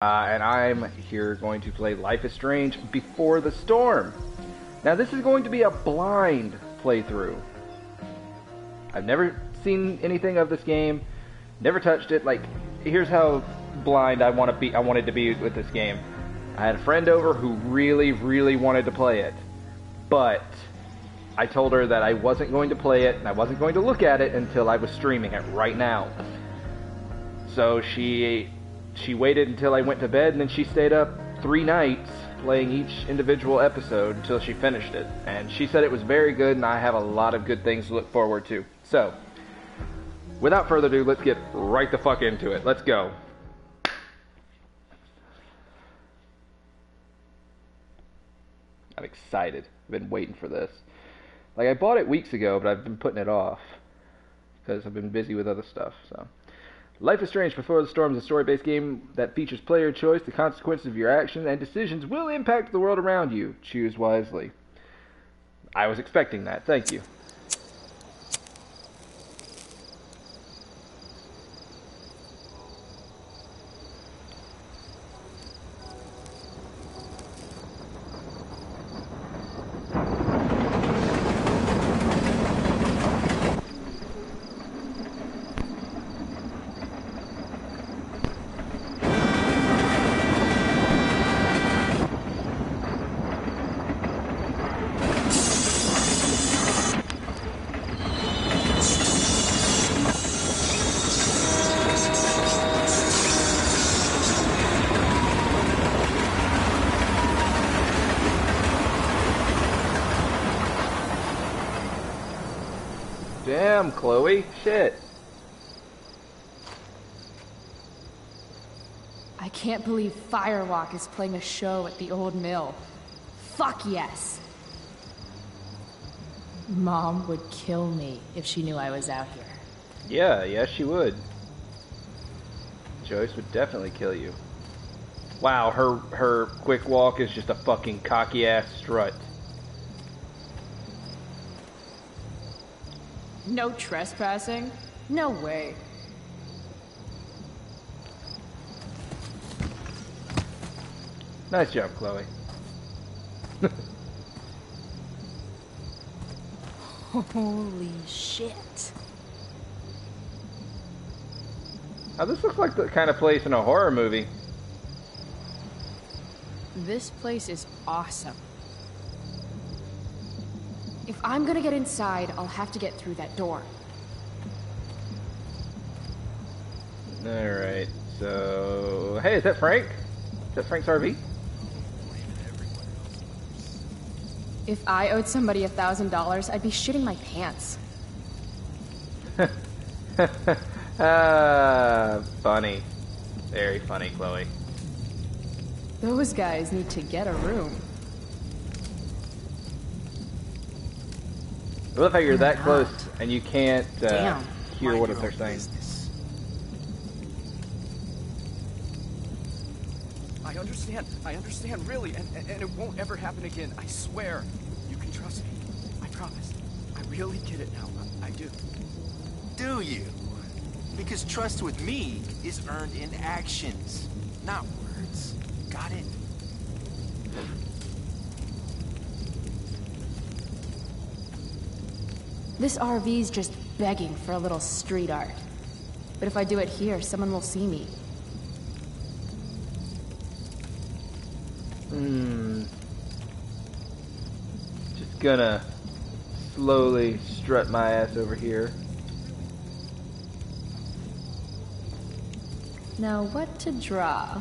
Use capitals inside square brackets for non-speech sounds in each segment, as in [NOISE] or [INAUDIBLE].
Uh, and I'm here going to play Life is Strange Before the Storm. Now, this is going to be a blind playthrough. I've never seen anything of this game, never touched it. Like, here's how blind I want to be. I wanted to be with this game. I had a friend over who really, really wanted to play it, but I told her that I wasn't going to play it and I wasn't going to look at it until I was streaming it right now. So she she waited until I went to bed, and then she stayed up three nights playing each individual episode until she finished it. And she said it was very good, and I have a lot of good things to look forward to. So, without further ado, let's get right the fuck into it. Let's go. I'm excited. I've been waiting for this. Like, I bought it weeks ago, but I've been putting it off because I've been busy with other stuff, so. Life is Strange Before the Storm is a story based game that features player choice. The consequences of your actions and decisions will impact the world around you. Choose wisely. I was expecting that. Thank you. Damn, Chloe. Shit. I can't believe Firewalk is playing a show at the old mill. Fuck yes. Mom would kill me if she knew I was out here. Yeah, yeah, she would. Joyce would definitely kill you. Wow, her her quick walk is just a fucking cocky ass strut. No trespassing? No way. Nice job, Chloe. Holy shit. Now this looks like the kind of place in a horror movie. This place is awesome. If I'm gonna get inside, I'll have to get through that door. Alright, so... Hey, is that Frank? Is that Frank's RV? If I owed somebody a thousand dollars, I'd be shitting my pants. [LAUGHS] ah, funny. Very funny, Chloe. Those guys need to get a room. I love how you're that close and you can't uh, hear what they're saying. business. I understand. I understand, really, and, and, and it won't ever happen again. I swear. You can trust me. I promise. I really get it now. I, I do. Do you? Because trust with me is earned in actions, not words. Got it? This RV's just begging for a little street art. But if I do it here, someone will see me. Hmm. Just gonna slowly strut my ass over here. Now, what to draw?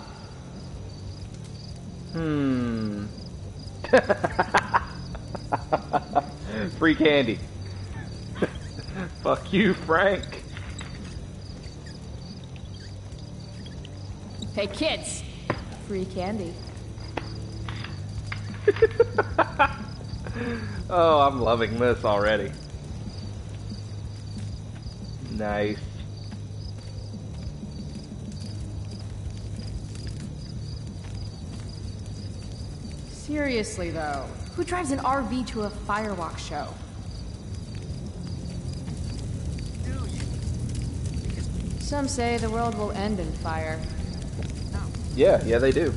Hmm. [LAUGHS] Free candy. [LAUGHS] Fuck you, Frank. Hey, kids! Free candy. [LAUGHS] Oh, I'm loving this already. Nice. Seriously, though, who drives an RV to a firewalk show? Do you? Some say the world will end in fire. Yeah, yeah, they do.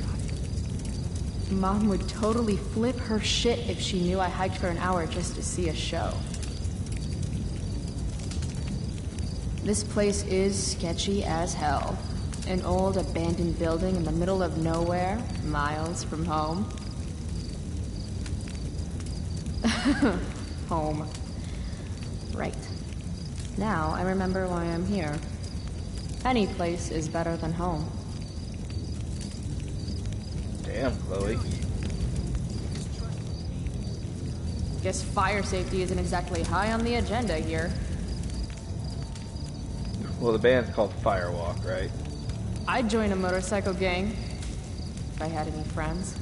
Mom would totally flip her shit if she knew I hiked for an hour just to see a show. This place is sketchy as hell. An old abandoned building in the middle of nowhere, miles from home. [LAUGHS] home. Right. Now I remember why I'm here. Any place is better than home. Damn, Chloe. Guess fire safety isn't exactly high on the agenda here. Well, the band's called Firewalk, right? I'd join a motorcycle gang if I had any friends.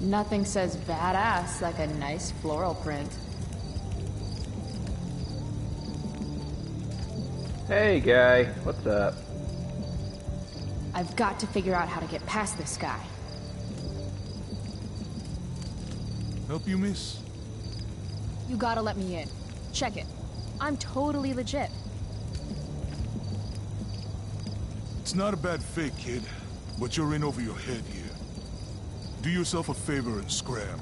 Nothing says badass like a nice floral print. Hey, guy. What's up? I've got to figure out how to get past this guy. Help you, miss? You gotta let me in. Check it. I'm totally legit. It's not a bad fake, kid. But you're in over your head here. Do yourself a favor and scram.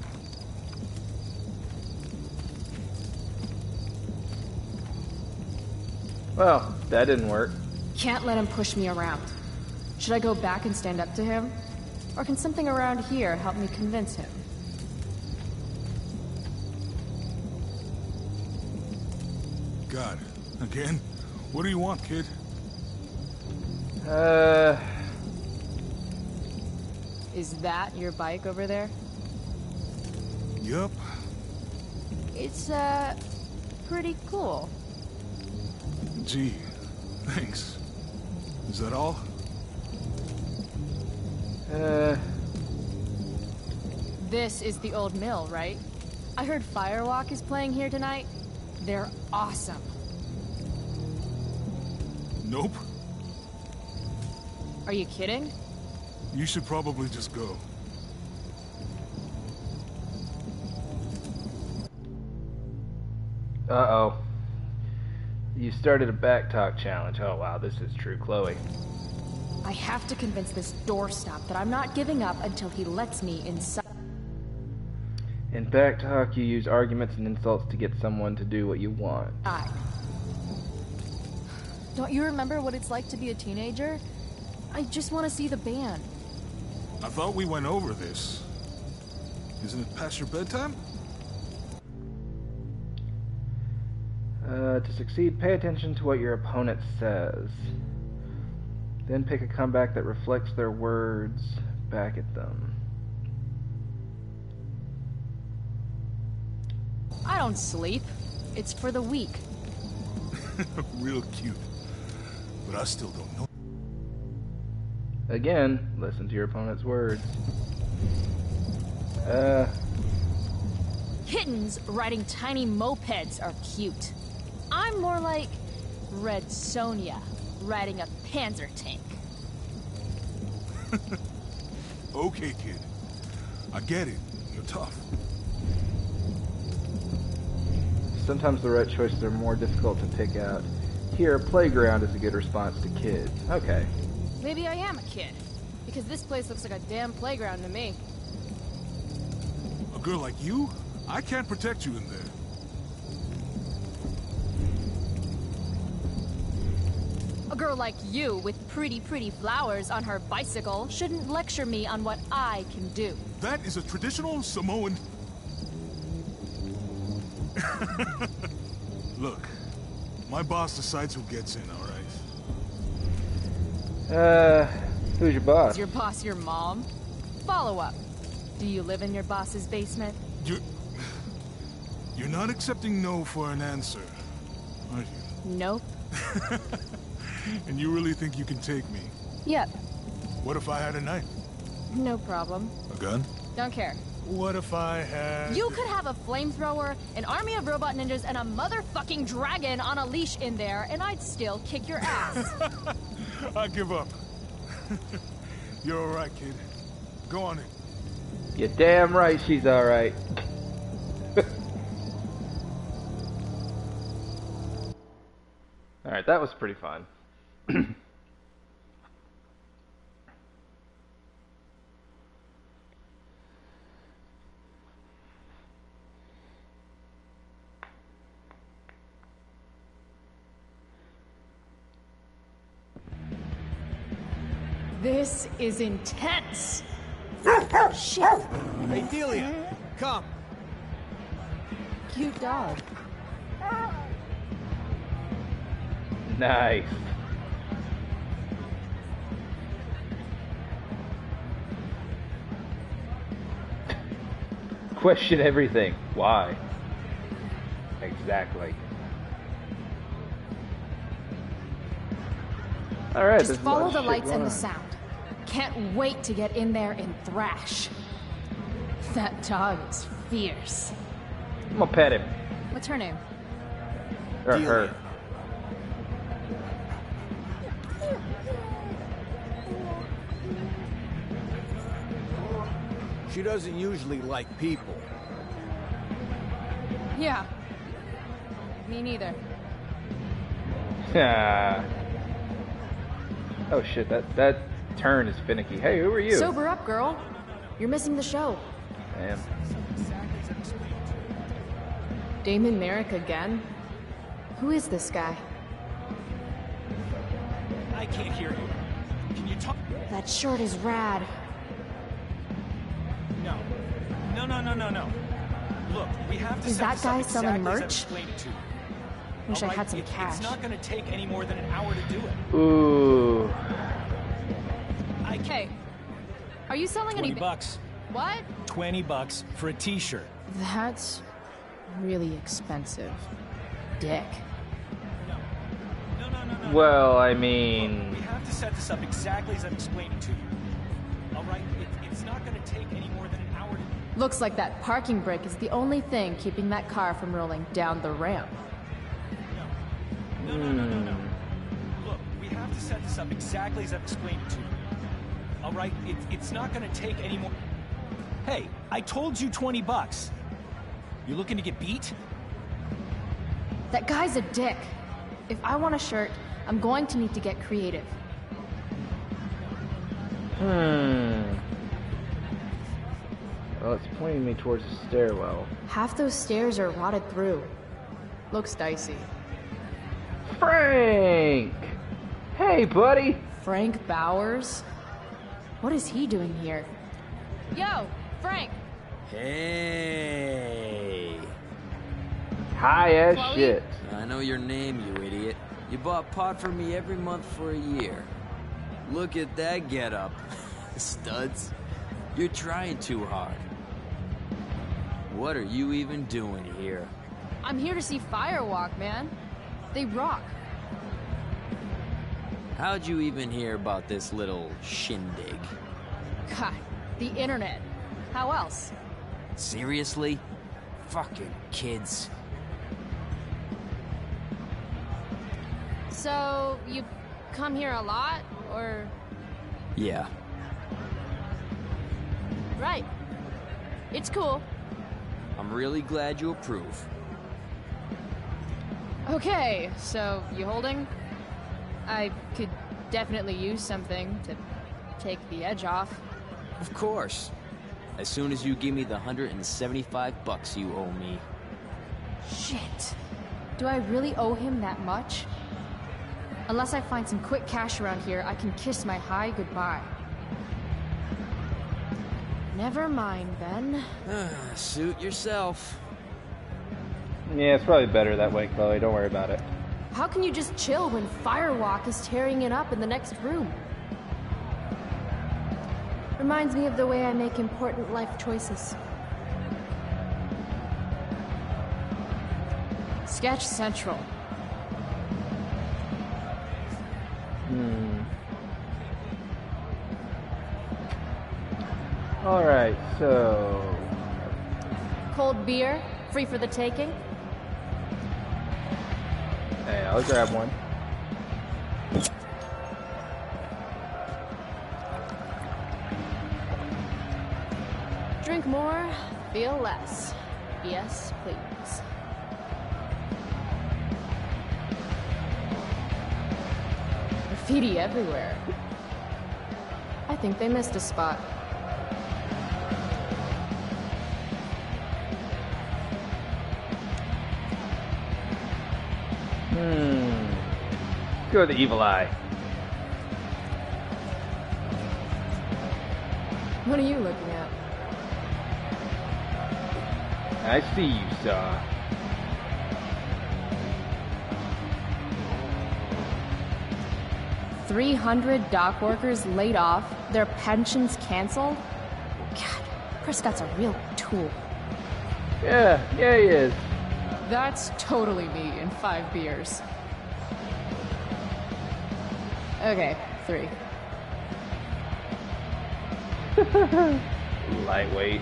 Well, that didn't work. Can't let him push me around. Should I go back and stand up to him? Or can something around here help me convince him? God, again? What do you want, kid? Uh, Is that your bike over there? Yup. It's, uh, pretty cool. Gee, thanks. Is that all? uh, This is the old mill, right? I heard Firewalk is playing here tonight. They're awesome. Nope. Are you kidding? You should probably just go. uh-oh. You started a backtalk challenge. Oh, wow, this is true, Chloe. I have to convince this doorstop that I'm not giving up until he lets me inside. In backtalk, you use arguments and insults to get someone to do what you want. Don't you remember what it's like to be a teenager? I just want to see the band. I thought we went over this. Isn't it past your bedtime? Uh, to succeed, pay attention to what your opponent says. Then pick a comeback that reflects their words back at them. I don't sleep. It's for the weak. [LAUGHS] Real cute. But I still don't know. Again, listen to your opponent's words. Uh, Kittens riding tiny mopeds are cute. I'm more like Red Sonja riding a panzer tank. [LAUGHS] Okay, kid. I get it. You're tough. sometimes the right choices are more difficult to pick out. Here, playground is a good response to kids. Okay. Maybe I am a kid. Because this place looks like a damn playground to me. A girl like you? I can't protect you in there. Girl like you with pretty, pretty flowers on her bicycle shouldn't lecture me on what I can do. That is a traditional Samoan. [LAUGHS] Look, my boss decides who gets in, all right? Uh, who's your boss? Is your boss your mom? Follow up. Do you live in your boss's basement? You're... You're not accepting no for an answer, are you? Nope. [LAUGHS] [LAUGHS] And you really think you can take me? Yep. What if I had a knife? No problem. A gun? Don't care. What if I had... You could have a flamethrower, an army of robot ninjas, and a motherfucking dragon on a leash in there, and I'd still kick your ass. [LAUGHS] I give up. [LAUGHS] You're all right, kid. Go on in. You're damn right she's alright. Alright, that was pretty fun. [CLEARS THROAT] This is intense. Shit. Hey, Delia, come. Cute dog. Nice. Question everything. Why? Exactly. Alright, Just there's a lot follow the lights and the sound. Can't wait to get in there and thrash. That dog is fierce. I'm gonna pet him. What's her name? Or Delia. her. She doesn't usually like people. Yeah. Me neither. Yeah. [LAUGHS] oh shit, that that turn is finicky. Hey, who are you? Sober up, girl. You're missing the show. Damn. Damon Merrick again? Who is this guy? I can't hear you. Can you talk? That shirt is rad. No, no, no, no, no. Look, we have to Is set that this up guy selling exactly as I've merch? explained it to you. Wish I had some It- cash. It's not going to take any more than an hour to do it. Ooh. I can't. Hey, are you selling 20 any? bucks. What? 20 bucks for a t-shirt. That's really expensive. Dick. No, no, no, no. Well, I mean We have to set this up exactly as I'm explaining it to you. Looks like that parking brake is the only thing keeping that car from rolling down the ramp. No, no, no, no, no. Look, we have to set this up exactly as I've explained it to you. All right? It, it's not going to take any more... Hey, I told you 20 bucks. You looking to get beat? That guy's a dick. If I want a shirt, I'm going to need to get creative. hmm. Well, it's pointing me towards the stairwell. Half those stairs are rotted through. Looks dicey. Frank! Hey, buddy! Frank Bowers? What is he doing here? Yo, Frank! Hey, High as Chloe? shit. I know your name, you idiot. You bought pot for me every month for a year. Look at that getup, [LAUGHS] studs. You're trying too hard. What are you even doing here? I'm here to see Firewalk, man. They rock. How'd you even hear about this little shindig? God, the internet. How else? Seriously? Fucking kids. So, you come here a lot, or. Yeah. Right. It's cool. I'm really glad you approve. Okay, so you holding? I could definitely use something to take the edge off. Of course. As soon as you give me the 175 bucks you owe me. Shit. Do I really owe him that much? Unless I find some quick cash around here, I can kiss my high goodbye. Never mind, Ben. Ah, suit yourself. Yeah, it's probably better that way, Chloe. Don't worry about it. How can you just chill when Firewalk is tearing it up in the next room? Reminds me of the way I make important life choices. Sketch Central. Alright, so. Cold beer, free for the taking. Hey, I'll grab one. Drink more, feel less. Yes, please. graffiti everywhere. I think they missed a spot. Go to the evil eye. What are you looking at? I see you, Saw. Three hundred dock workers laid off, their pensions canceled. God, Prescott's a real tool. Yeah, yeah, he is. That's totally me in five beers. Okay, three. [LAUGHS] Lightweight.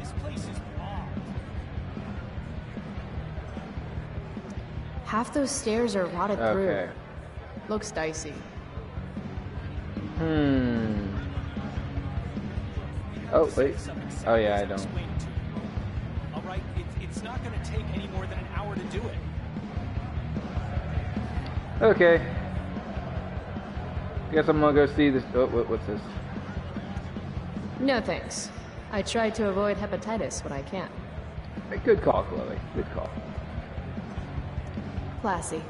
This place is. Half those stairs are rotted Okay. through. Looks dicey. Hmm. Oh, wait. Oh, yeah, I don't. Okay. Guess I'm gonna go see this. Oh, what, what's this? No thanks. I try to avoid hepatitis when I can. Good call, Chloe. Good call. Classy.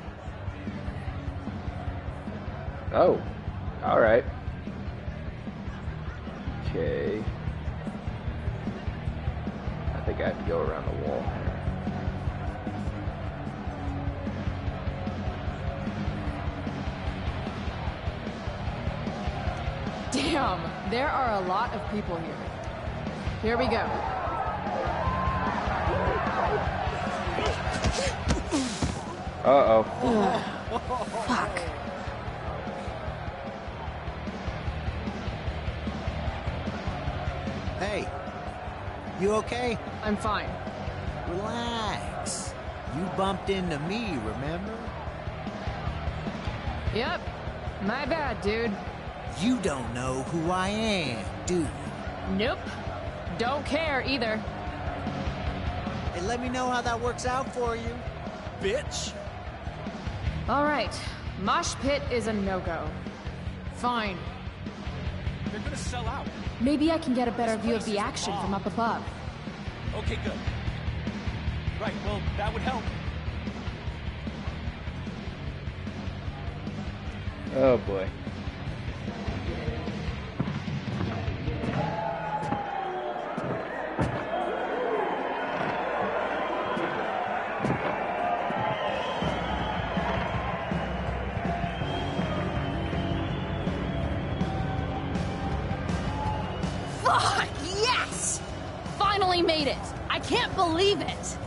Oh. Alright. Okay. I think I have to go around the there are a lot of people here. Here we go. Uh oh. Fuck. Hey, you okay? I'm fine. Relax. You bumped into me, remember? Yep. My bad, dude. You don't know who I am, do you? Nope. Don't care either. Hey, let me know how that works out for you. Bitch! All right. Mosh pit is a no-go. Fine. They're going to sell out. Maybe I can get a better view of the action from up above. Okay, good. Right, well, that would help. Oh boy. Believe it.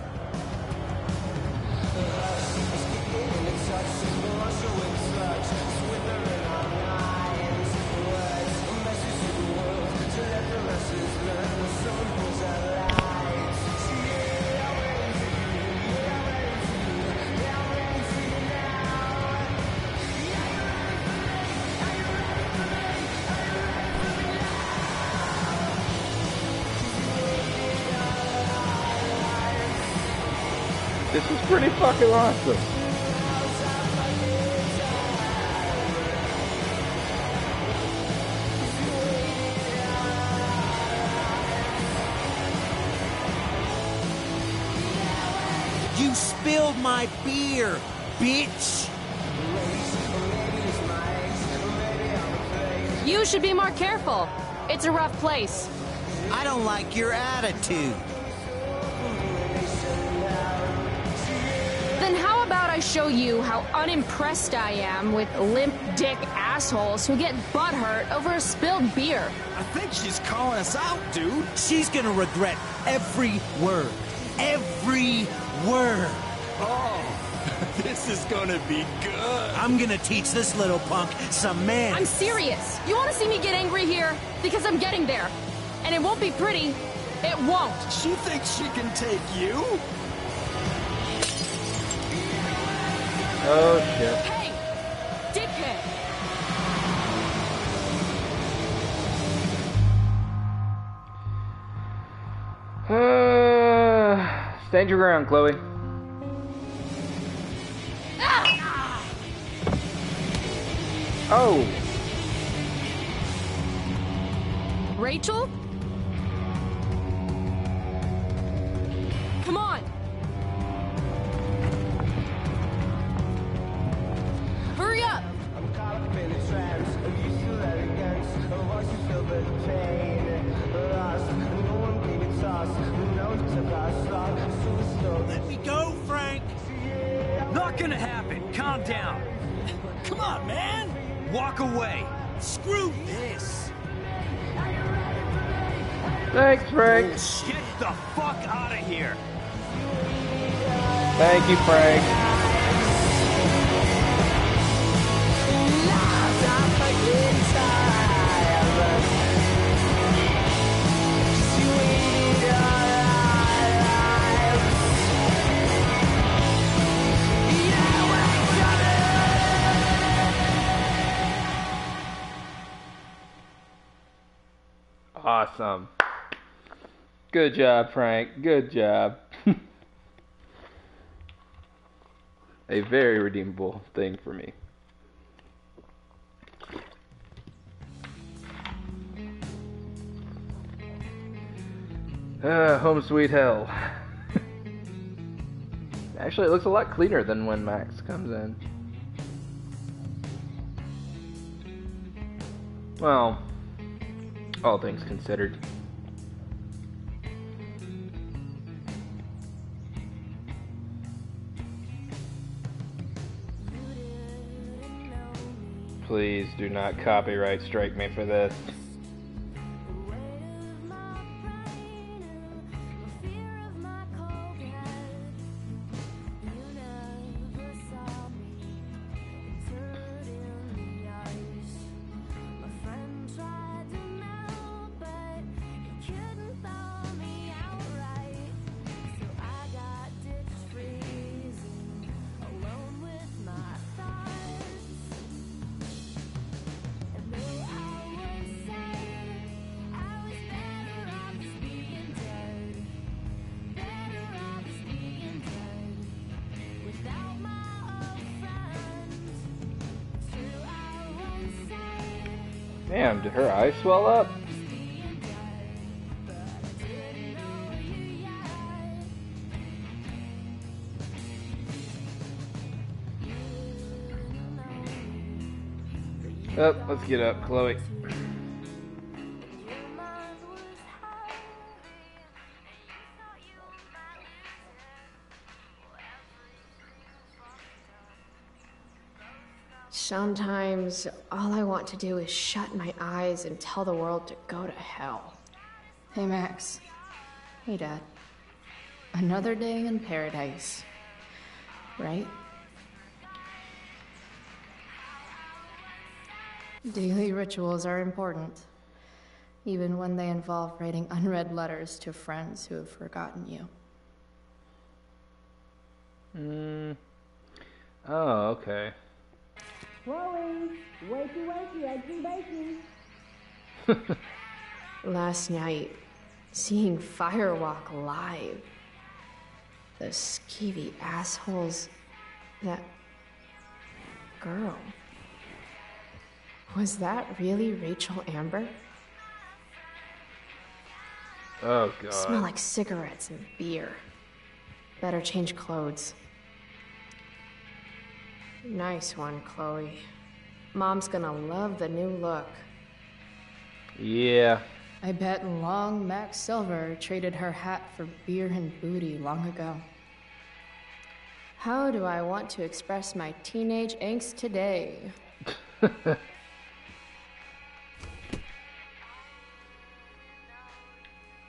Fucking awesome. You spilled my beer, bitch! You should be more careful. It's a rough place. I don't like your attitude. I show you how unimpressed I am with limp dick assholes who get butthurt over a spilled beer? I think she's calling us out, dude. She's gonna regret every word. Every word. Oh, [LAUGHS] this is gonna be good. I'm gonna teach this little punk some man. I'm serious. You want to see me get angry here? Because I'm getting there. And it won't be pretty. It won't. She thinks she can take you? Oh, shit. Hey! Dickhead! [SIGHS] Stand your ground, Chloe. Ah! Oh! Rachel? Good job, Frank. Good job. [LAUGHS] A very redeemable thing for me. Ah, home sweet hell. [LAUGHS] Actually, it looks a lot cleaner than when Max comes in. Well, all things considered. Please do not copyright strike me for this. Damn, did her eyes swell up? Up, let's get up, Chloe. Sometimes all I want to do is shut my eyes and tell the world to go to hell. Hey, Max. Hey, Dad. Another day in paradise. Right? Daily rituals are important, even when they involve writing unread letters to friends who have forgotten you. Mm. Oh, okay. Chloe, wakey wakey, eggs and bacon. Last night, seeing Firewalk live. Those skeevy assholes. That girl. Was that really Rachel Amber? Oh god. Smell like cigarettes and beer. Better change clothes. Nice one, Chloe. Mom's gonna love the new look. Yeah. I bet long Max Silver traded her hat for beer and booty long ago. How do I want to express my teenage angst today? [LAUGHS]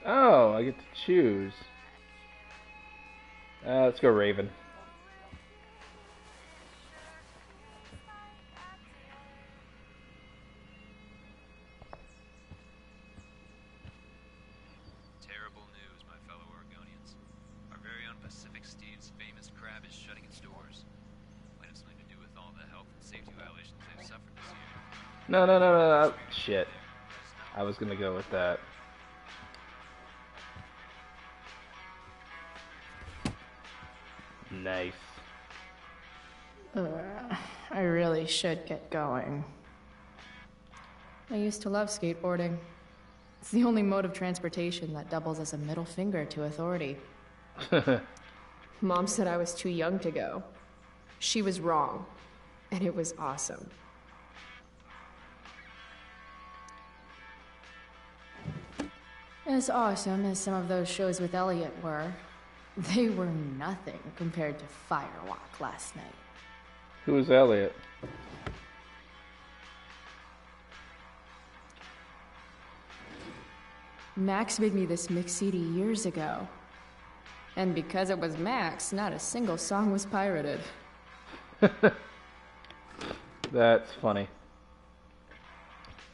oh, I get to choose. Uh, let's go Raven. No, no, no, no, no. Shit. I was gonna go with that. Nice. Uh, I really should get going. I used to love skateboarding. It's the only mode of transportation that doubles as a middle finger to authority. [LAUGHS] Mom said I was too young to go. She was wrong, and it was awesome. As awesome as some of those shows with Elliot were, they were nothing compared to Firewalk last night. Who is Elliot? Max made me this mix CD years ago. And because it was Max, not a single song was pirated. [LAUGHS] That's funny.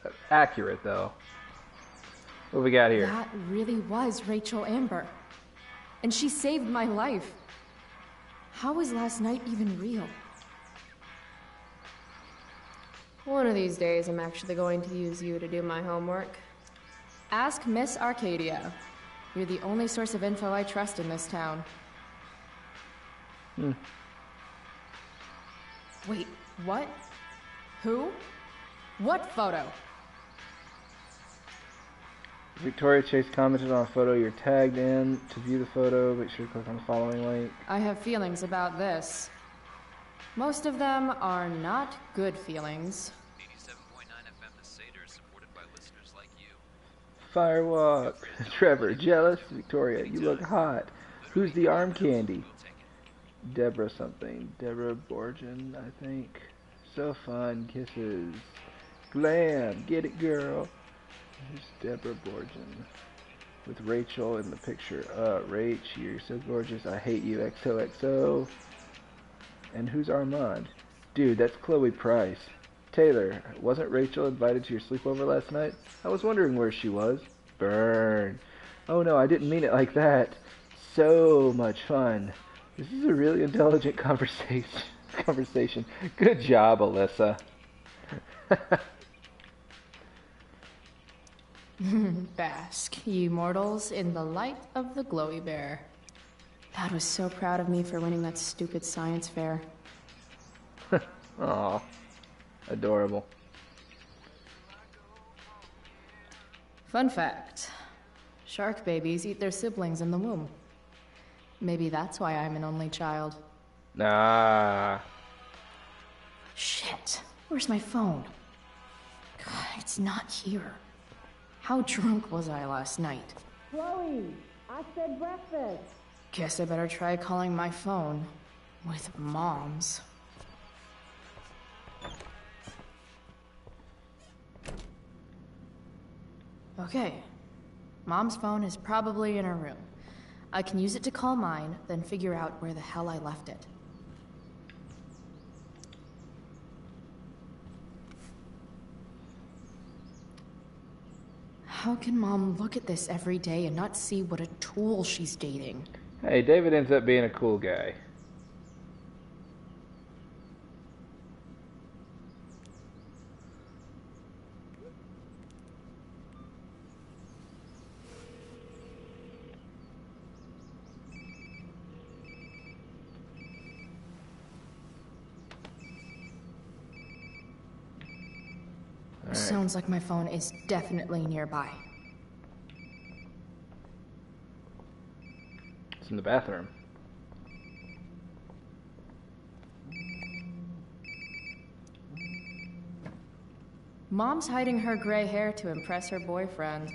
That's accurate, though. What we got here? That really was Rachel Amber. And she saved my life. How was last night even real? One of these days, I'm actually going to use you to do my homework. Ask Miss Arcadia. You're the only source of info I trust in this town. Hmm. Wait, what? Who? What photo? Victoria Chase commented on a photo you're tagged in. To view the photo, make sure to click on the following link. I have feelings about this. Most of them are not good feelings. 87.9 FM The Seder is supported by listeners like you. Firewalk. [LAUGHS] Trevor, jealous? Victoria, you look hot. Who's the arm candy? Deborah something. Deborah Borgen, I think. So fun. Kisses. Glam. Get it, girl. Here's Deborah Borgen. With Rachel in the picture. Uh, Rach, you're so gorgeous. I hate you. XOXO. And who's Armand? Dude, that's Chloe Price. Taylor, wasn't Rachel invited to your sleepover last night? I was wondering where she was. Burn. Oh no, I didn't mean it like that. So much fun. This is a really intelligent [LAUGHS] conversation. Conversation. Good job, Alyssa. [LAUGHS] [LAUGHS] Bask, ye mortals, in the light of the glowy bear. Dad was so proud of me for winning that stupid science fair. [LAUGHS] Aw. Adorable. Fun fact shark babies eat their siblings in the womb. Maybe that's why I'm an only child. Nah. Shit, where's my phone? God, it's not here. How drunk was I last night? Chloe, I said breakfast. Guess I better try calling my phone with mom's. Okay. Mom's phone is probably in her room. I can use it to call mine, then figure out where the hell I left it. How can mom look at this every day and not see what a tool she's dating? Hey, David ends up being a cool guy. Alright. Sounds like my phone is definitely nearby. It's in the bathroom. Mom's hiding her gray hair to impress her boyfriend.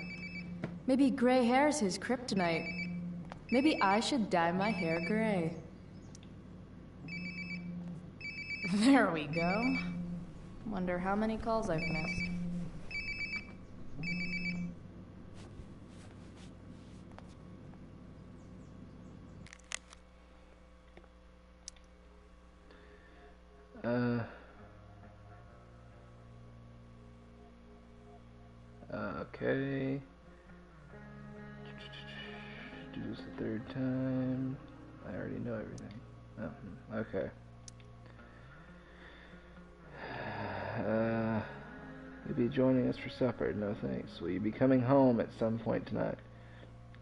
Maybe gray hair's his kryptonite. Maybe I should dye my hair gray. There we go. Wonder how many calls I've missed. Uh. Okay. Do this the third time. I already know everything. Oh, hmm, okay. [SIGHS] Uh, you'll be joining us for supper. No thanks. Will you be coming home at some point tonight?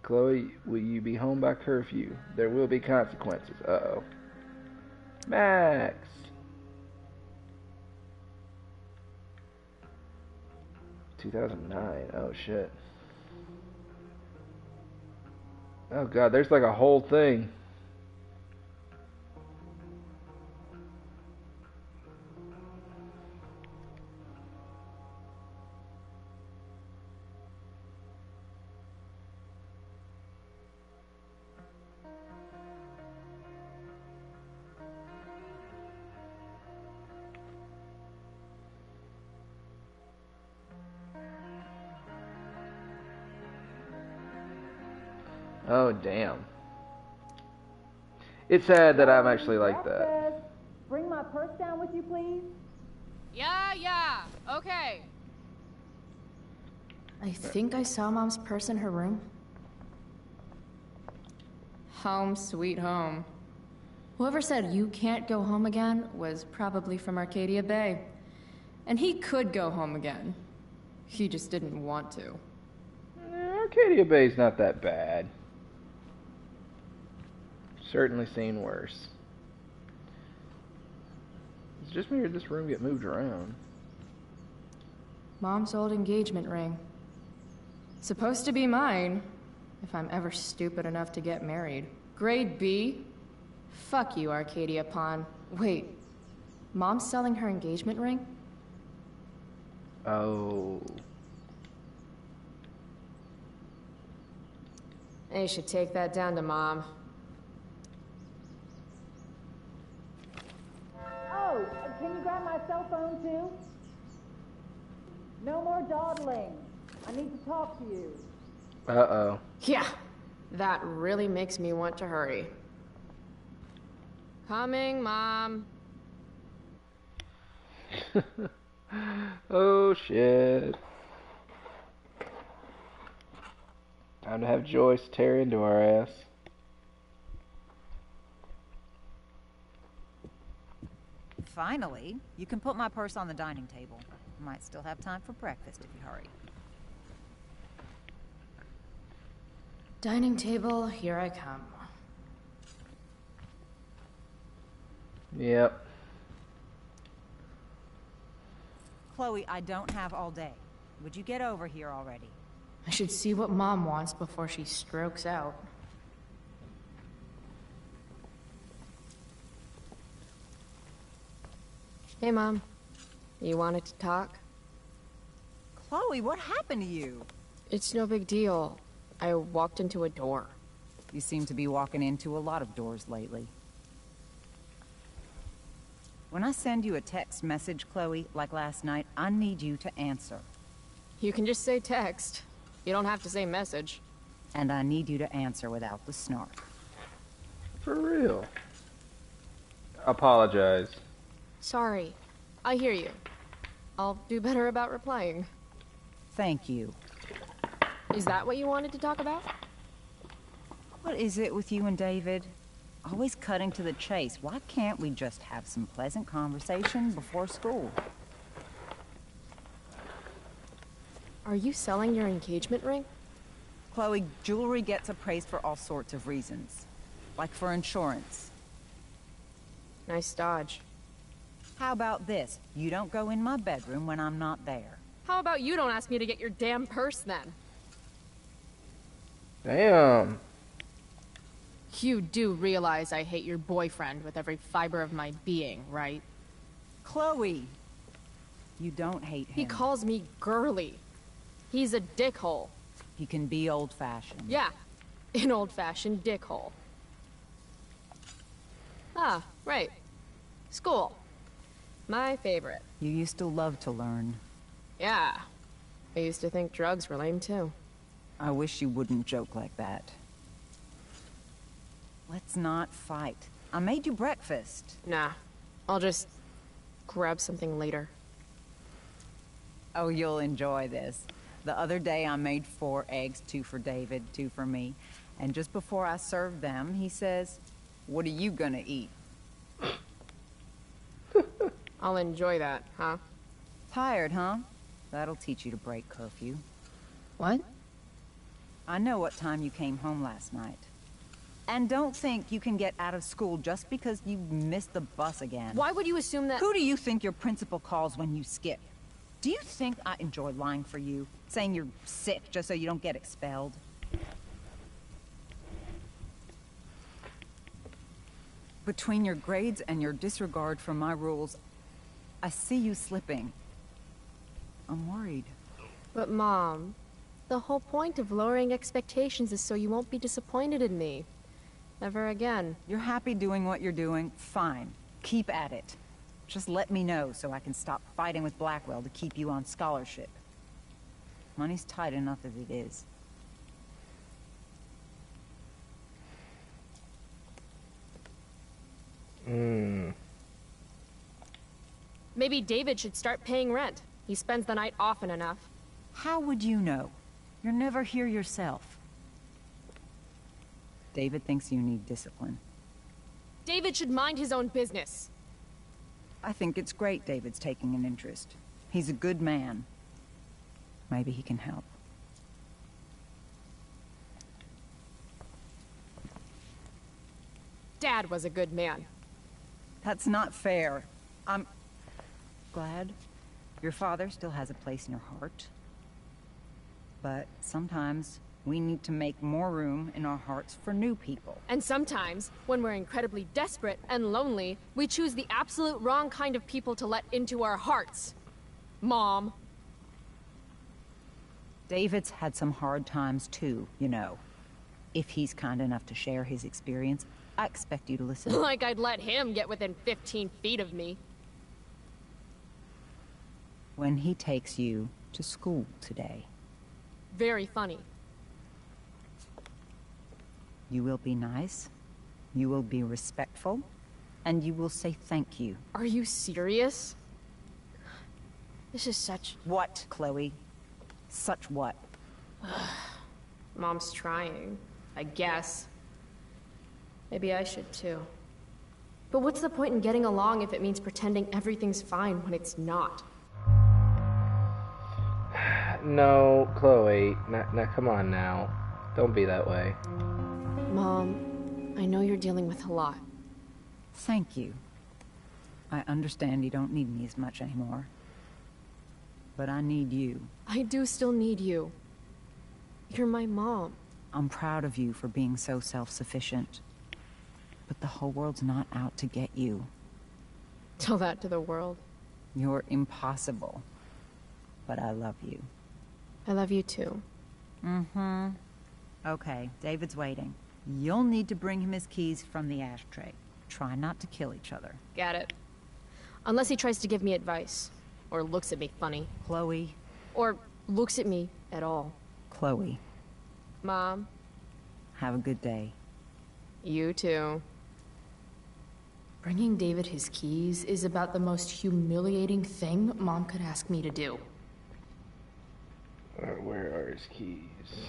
Chloe, will you be home by curfew? There will be consequences. Uh oh. Max! 2009. Oh shit. Oh god, there's like a whole thing. It's sad that I'm actually like that. Bring my purse down with you, please. Yeah, yeah. Okay. I think I saw Mom's purse in her room. Home, sweet home. Whoever said you can't go home again was probably from Arcadia Bay. And he could go home again. He just didn't want to. Arcadia Bay's not that bad. Certainly seen worse. It's just weird this room get moved around. Mom's old engagement ring. Supposed to be mine, if I'm ever stupid enough to get married. Grade B? Fuck you, Arcadia Pawn. Wait, Mom's selling her engagement ring? Oh. You should take that down to Mom. You cell phone too? No more dawdling. I need to talk to you. Uh oh. Yeah, that really makes me want to hurry. Coming, Mom. [LAUGHS] oh shit. Time to have Joyce tear into our ass. Finally, you can put my purse on the dining table. Might still have time for breakfast if you hurry. Dining table, here I come. Yep. Chloe, I don't have all day. Would you get over here already? I should see what Mom wants before she strokes out. Hey, Mom. You wanted to talk? Chloe, what happened to you? It's no big deal. I walked into a door. You seem to be walking into a lot of doors lately. When I send you a text message, Chloe, like last night, I need you to answer. You can just say text. You don't have to say message. And I need you to answer without the snark. For real. Apologize. Sorry. I hear you. I'll do better about replying. Thank you. Is that what you wanted to talk about? What is it with you and David? Always cutting to the chase. Why can't we just have some pleasant conversation before school? Are you selling your engagement ring? Chloe, jewelry gets appraised for all sorts of reasons. Like for insurance. Nice dodge. How about this? You don't go in my bedroom when I'm not there. How about you don't ask me to get your damn purse then? Damn. You do realize I hate your boyfriend with every fiber of my being, right? Chloe! You don't hate him. He calls me girly. He's a dickhole. He can be old-fashioned. Yeah, an old-fashioned dickhole. Ah, right. School. My favorite. You used to love to learn. Yeah. I used to think drugs were lame too. I wish you wouldn't joke like that. Let's not fight. I made you breakfast. Nah. I'll just grab something later. Oh, you'll enjoy this. The other day I made four eggs, two for David, two for me. And just before I served them, he says, What are you gonna eat? I'll enjoy that, huh? Tired, huh? That'll teach you to break curfew. What? I know what time you came home last night. And don't think you can get out of school just because you missed the bus again. Why would you assume that- Who do you think your principal calls when you skip? Do you think I enjoy lying for you? Saying you're sick just so you don't get expelled? Between your grades and your disregard for my rules, I see you slipping. I'm worried. But, Mom, the whole point of lowering expectations is so you won't be disappointed in me. Never again. You're happy doing what you're doing? Fine. Keep at it. Just let me know so I can stop fighting with Blackwell to keep you on scholarship. Money's tight enough as it is. Hmm. Maybe David should start paying rent. He spends the night often enough. How would you know? You're never here yourself. David thinks you need discipline. David should mind his own business. I think it's great David's taking an interest. He's a good man. Maybe he can help. Dad was a good man. That's not fair. I'm glad your father still has a place in your heart. But sometimes we need to make more room in our hearts for new people. And sometimes, when we're incredibly desperate and lonely, we choose the absolute wrong kind of people to let into our hearts. Mom. David's had some hard times too, you know. If he's kind enough to share his experience, I expect you to listen. [LAUGHS] like I'd let him get within 15 feet of me. When he takes you to school today. Very funny. You will be nice, you will be respectful, and you will say thank you. Are you serious? This is such... What, Chloe? Such what? [SIGHS] Mom's trying, I guess. Maybe I should too. But what's the point in getting along if it means pretending everything's fine when it's not? No, Chloe. Now, now, come on now. Don't be that way. Mom, I know you're dealing with a lot. Thank you. I understand you don't need me as much anymore. But I need you. I do still need you. You're my mom. I'm proud of you for being so self-sufficient. But the whole world's not out to get you. Tell that to the world. You're impossible. But I love you. I love you too. Mm-hmm. Okay, David's waiting. You'll need to bring him his keys from the ashtray. Try not to kill each other. Got it. Unless he tries to give me advice. Or looks at me funny. Chloe. Or looks at me at all. Chloe. Mom. Have a good day. You too. Bringing David his keys is about the most humiliating thing Mom could ask me to do. Uh, where are his keys?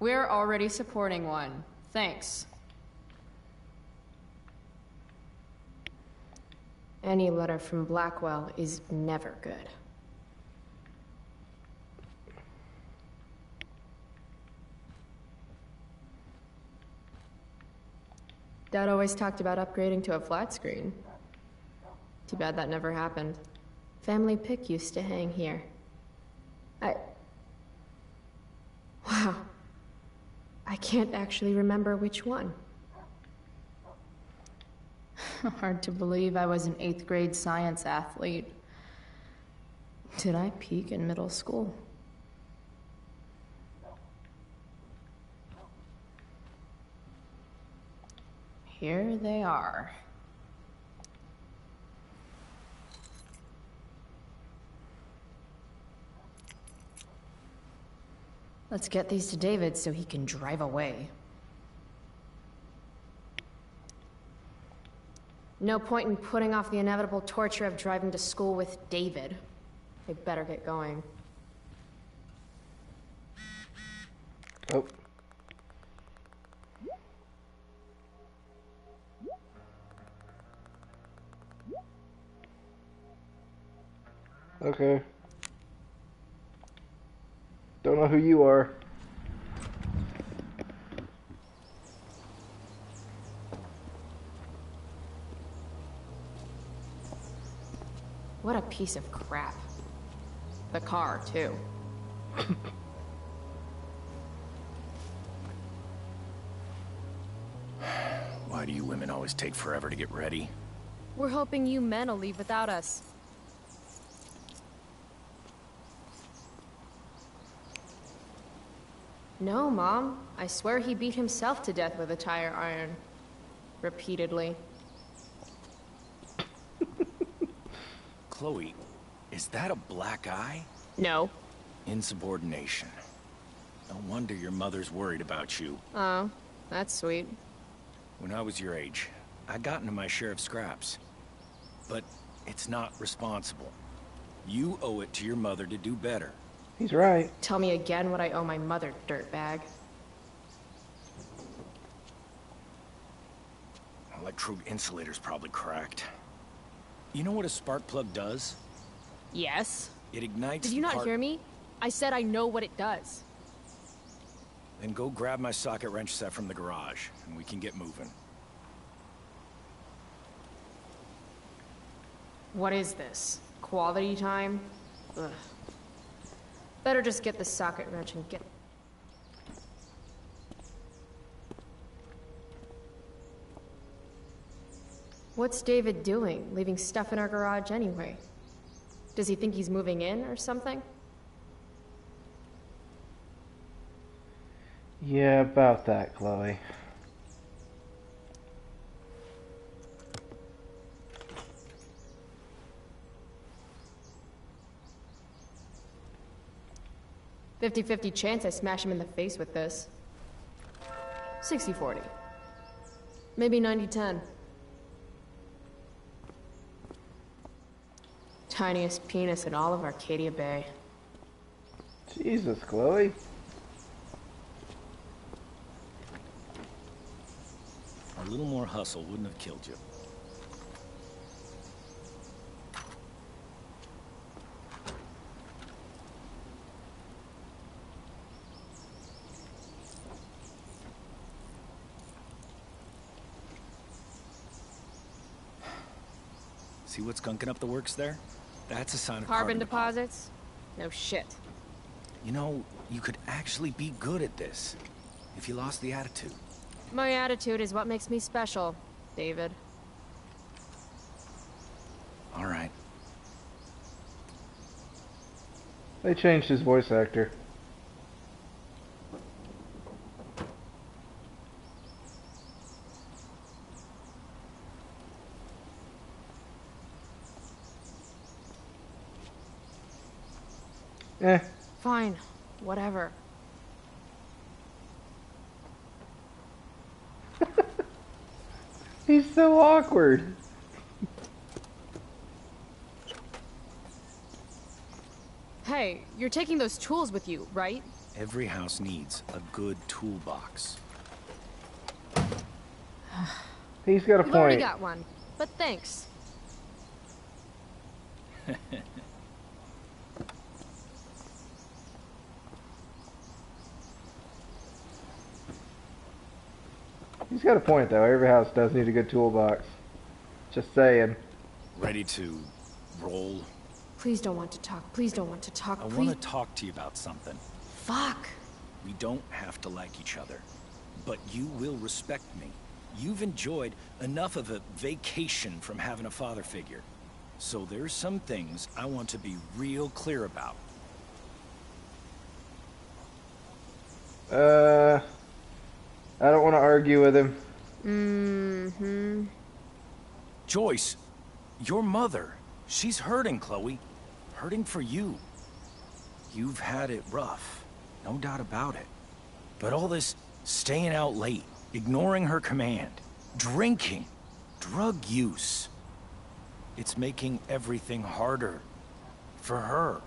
We're already supporting one. Thanks. Any letter from Blackwell is never good. Dad always talked about upgrading to a flat screen. Too bad that never happened. Family pic used to hang here. I... Wow. I can't actually remember which one. [LAUGHS] Hard to believe I was an eighth grade science athlete. Did I peak in middle school? Here they are. Let's get these to David so he can drive away. No point in putting off the inevitable torture of driving to school with David. I better get going. Oh. Okay. Don't know who you are. What a piece of crap. The car, too. Why do you women always take forever to get ready? We're hoping you men will leave without us. No, Mom. I swear he beat himself to death with a tire iron. Repeatedly. [LAUGHS] Chloe, is that a black eye? No. Insubordination. No wonder your mother's worried about you. Oh, that's sweet. When I was your age, I got into my share of scraps. But it's not responsible. You owe it to your mother to do better. He's right. Tell me again what I owe my mother, dirtbag. Electrode insulator's probably cracked. You know what a spark plug does? Yes. It ignites Did you not part- hear me? I said I know what it does. Then go grab my socket wrench set from the garage, and we can get moving. What is this? Quality time? Ugh. Better just get the socket wrench and get... What's David doing, leaving stuff in our garage anyway? Does he think he's moving in or something? Yeah, about that, Chloe. Fifty-fifty chance I smash him in the face with this. 60-40. Maybe 90-10. Tiniest penis in all of Arcadia Bay. Jesus, Chloe. A little more hustle wouldn't have killed you. See what's gunking up the works there? That's a sign of Carbon carbon. deposits? No shit. You know, you could actually be good at this if you lost the attitude. My attitude is what makes me special, David. All right. They changed his voice actor. Eh, Fine. Whatever. [LAUGHS] he's so awkward. Hey, you're taking those tools with you, right? Every house needs a good toolbox. [SIGHS] He's got a We've already got one. But thanks. [LAUGHS] He's got a point though. Every house does need a good toolbox. Just saying. Ready to roll? Please don't want to talk. Please don't want to talk. I want to talk to you about something. Fuck. We don't have to like each other, but you will respect me. You've enjoyed enough of a vacation from having a father figure. So there's some things I want to be real clear about. Uh, I don't want to argue with him. Mm-hmm. Joyce, your mother, she's hurting, Chloe. Hurting for you. You've had it rough, no doubt about it. But all this staying out late, ignoring her command, drinking, drug use, it's making everything harder for her.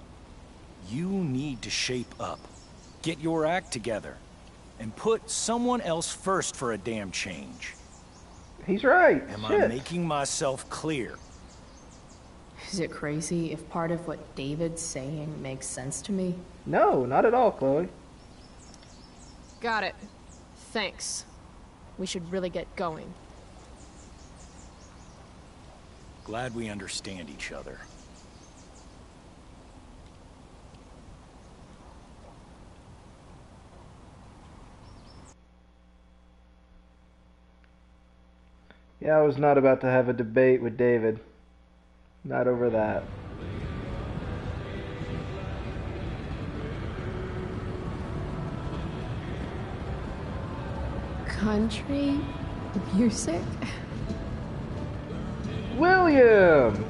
You need to shape up, get your act together, and put someone else first for a damn change. He's right. Am I making myself clear? Is it crazy if part of what David's saying makes sense to me? No, not at all, Chloe. Got it. Thanks. We should really get going. Glad we understand each other. Yeah, I was not about to have a debate with David. Not over that. Country music? William!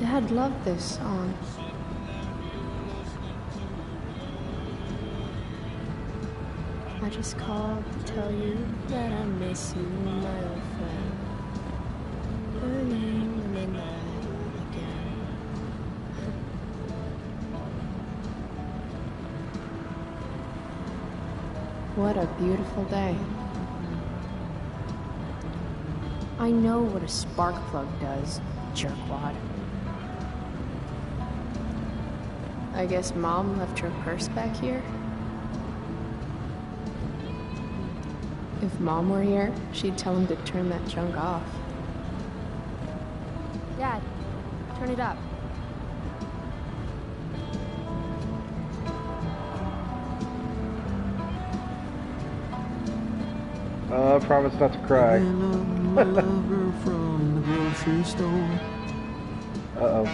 Dad loved this song. I just called to tell you that I miss you, my old friend. Burning in the again. What a beautiful day. I know what a spark plug does, jerkwad. I guess Mom left her purse back here? If Mom were here, she'd tell him to turn that junk off. Dad, turn it up. Uh, I promise not to cry. from the grocery store. Uh-oh.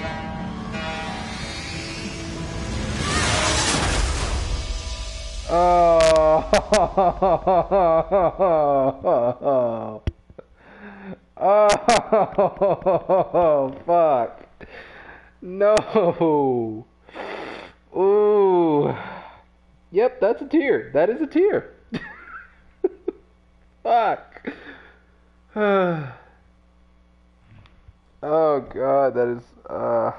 Oh. Oh, [LAUGHS] fuck. No. Ooh. Yep, that's a tear. That is a tear. [LAUGHS] fuck. [SIGHS] oh god, that is uh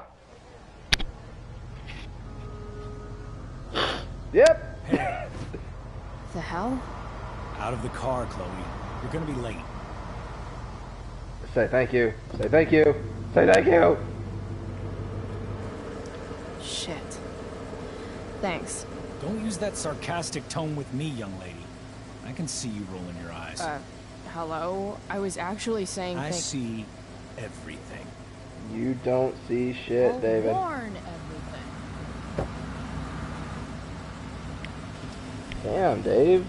Yep. Hey, The hell? out of the car, Chloe. You're gonna be late. Say thank you. Say thank you. Say thank you. Shit. Thanks. Don't use that sarcastic tone with me, young lady. I can see you rolling your eyes. Uh, hello? I was actually saying I see everything. You don't see shit, Well, David. warn everything. Damn, Dave.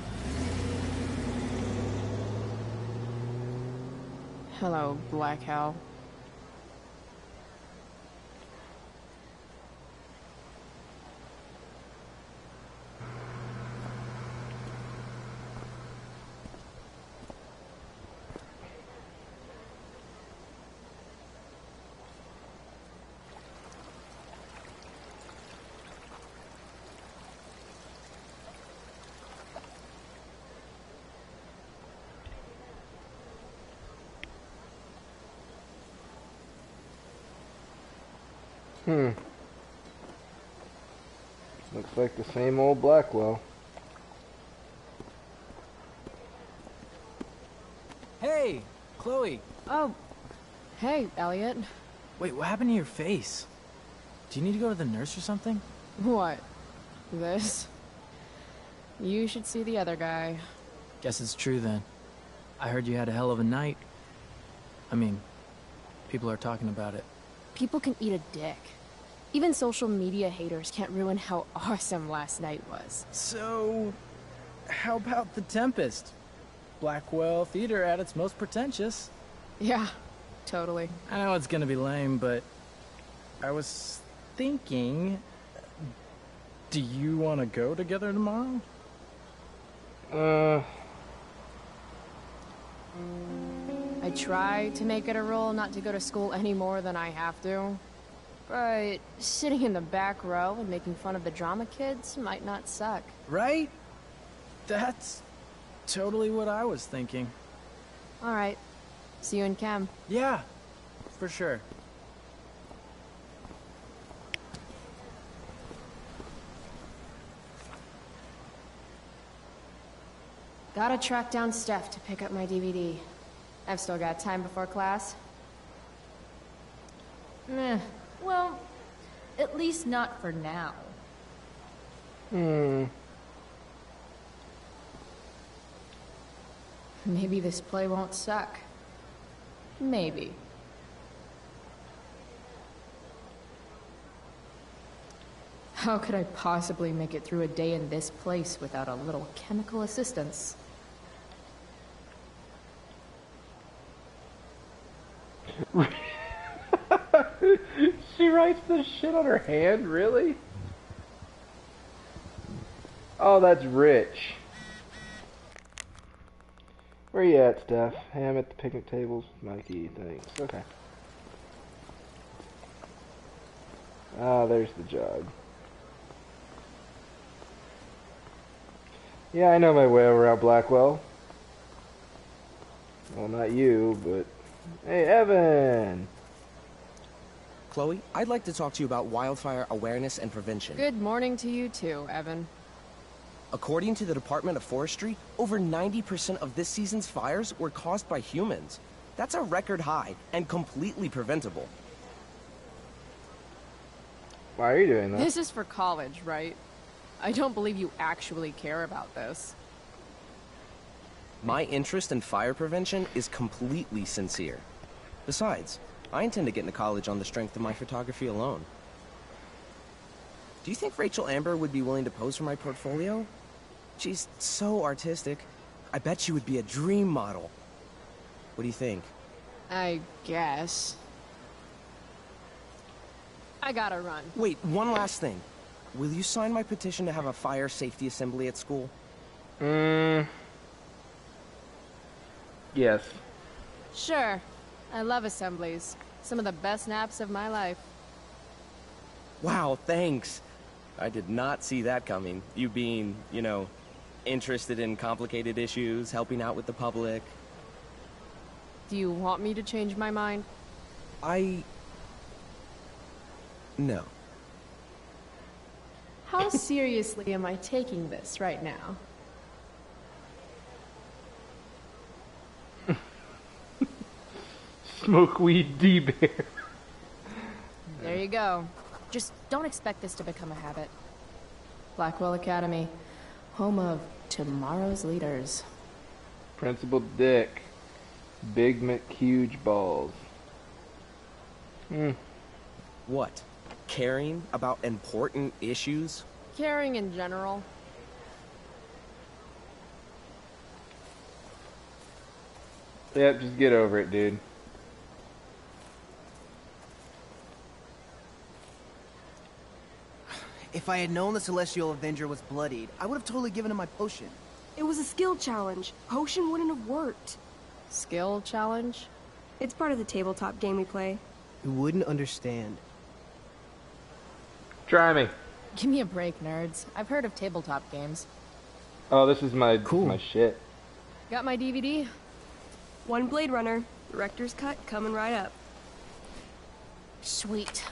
Hello, Black Hell. Hmm. Looks like the same old Blackwell. Hey, Chloe. Oh, hey, Elliot. Wait, what happened to your face? Do you need to go to the nurse or something? What? This? You should see the other guy. Guess it's true then. I heard you had a hell of a night. I mean, people are talking about it. People can eat a dick. Even social media haters can't ruin how [LAUGHS] awesome last night was. So, how about The Tempest? Blackwell Theater at its most pretentious. Yeah, totally. I know it's gonna be lame, but I was thinking. Do you want to go together tomorrow? Uh. I try to make it a rule not to go to school any more than I have to. But sitting in the back row and making fun of the drama kids might not suck. Right? That's totally what I was thinking. Alright. See you in chem. Yeah, for sure. Gotta track down Steph to pick up my DVD. I've still got time before class. Meh. Well, at least not for now. Hmm. Maybe this play won't suck. Maybe. How could I possibly make it through a day in this place without a little chemical assistance? [LAUGHS] she writes this shit on her hand, really? Oh, that's rich. Where you at, Steph? Hey, I'm at the picnic tables. Mikey, thanks. Okay. Ah, there's the jug. Yeah, I know my way around Blackwell. Well, not you, but... Hey, Evan! Chloe, I'd like to talk to you about wildfire awareness and prevention. Good morning to you too, Evan. According to the Department of Forestry, over 90% of this season's fires were caused by humans. That's a record high and completely preventable. Why are you doing that? This is for college, right? I don't believe you actually care about this. My interest in fire prevention is completely sincere. Besides, I intend to get into college on the strength of my photography alone. Do you think Rachel Amber would be willing to pose for my portfolio? She's so artistic. I bet she would be a dream model. What do you think? I guess. I gotta run. Wait, one last thing. Will you sign my petition to have a fire safety assembly at school? Mmm. Yes. Sure. I love assemblies. Some of the best naps of my life. Wow, thanks. I did not see that coming. You being, you know, interested in complicated issues, helping out with the public. Do you want me to change my mind? I... No. How seriously am I taking this right now? Smoke weed, D-Bear. There you go. Just don't expect this to become a habit. Blackwell Academy, home of tomorrow's leaders. Principal Dick. Big McHuge balls. Hmm. What? Caring about important issues? Caring in general. Yep, just get over it, dude. If I had known the Celestial Avenger was bloodied, I would have totally given him my potion. It was a skill challenge. Potion wouldn't have worked. Skill challenge? It's part of the tabletop game we play. You wouldn't understand. Try me. Give me a break, nerds. I've heard of tabletop games. Oh, this is my cool. my shit. Got my DVD? One Blade Runner. Director's cut coming right up. Sweet.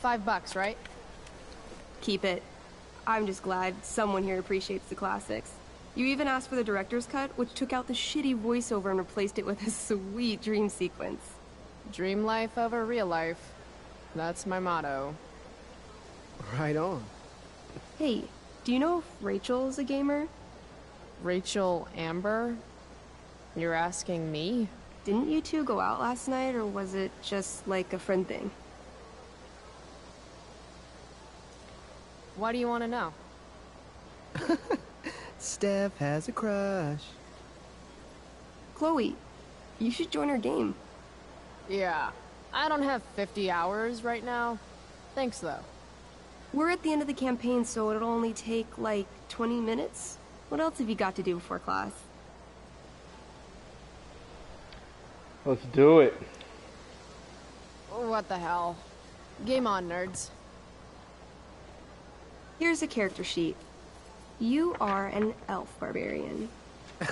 Five bucks, right? Keep it. I'm just glad someone here appreciates the classics. You even asked for the director's cut, which took out the shitty voiceover and replaced it with a [LAUGHS] sweet dream sequence. Dream life over real life. That's my motto. Right on. Hey, do you know if Rachel's a gamer? Rachel Amber? You're asking me? Didn't you two go out last night, or was it just like a friend thing? Why do you want to know? [LAUGHS] Steph has a crush. Chloe, you should join our game. Yeah, I don't have 50 hours right now. Thanks, though. We're at the end of the campaign, so it'll only take, like, 20 minutes. What else have you got to do before class? Let's do it. What the hell? Game on, nerds. Here's a character sheet. You are an elf barbarian. [LAUGHS]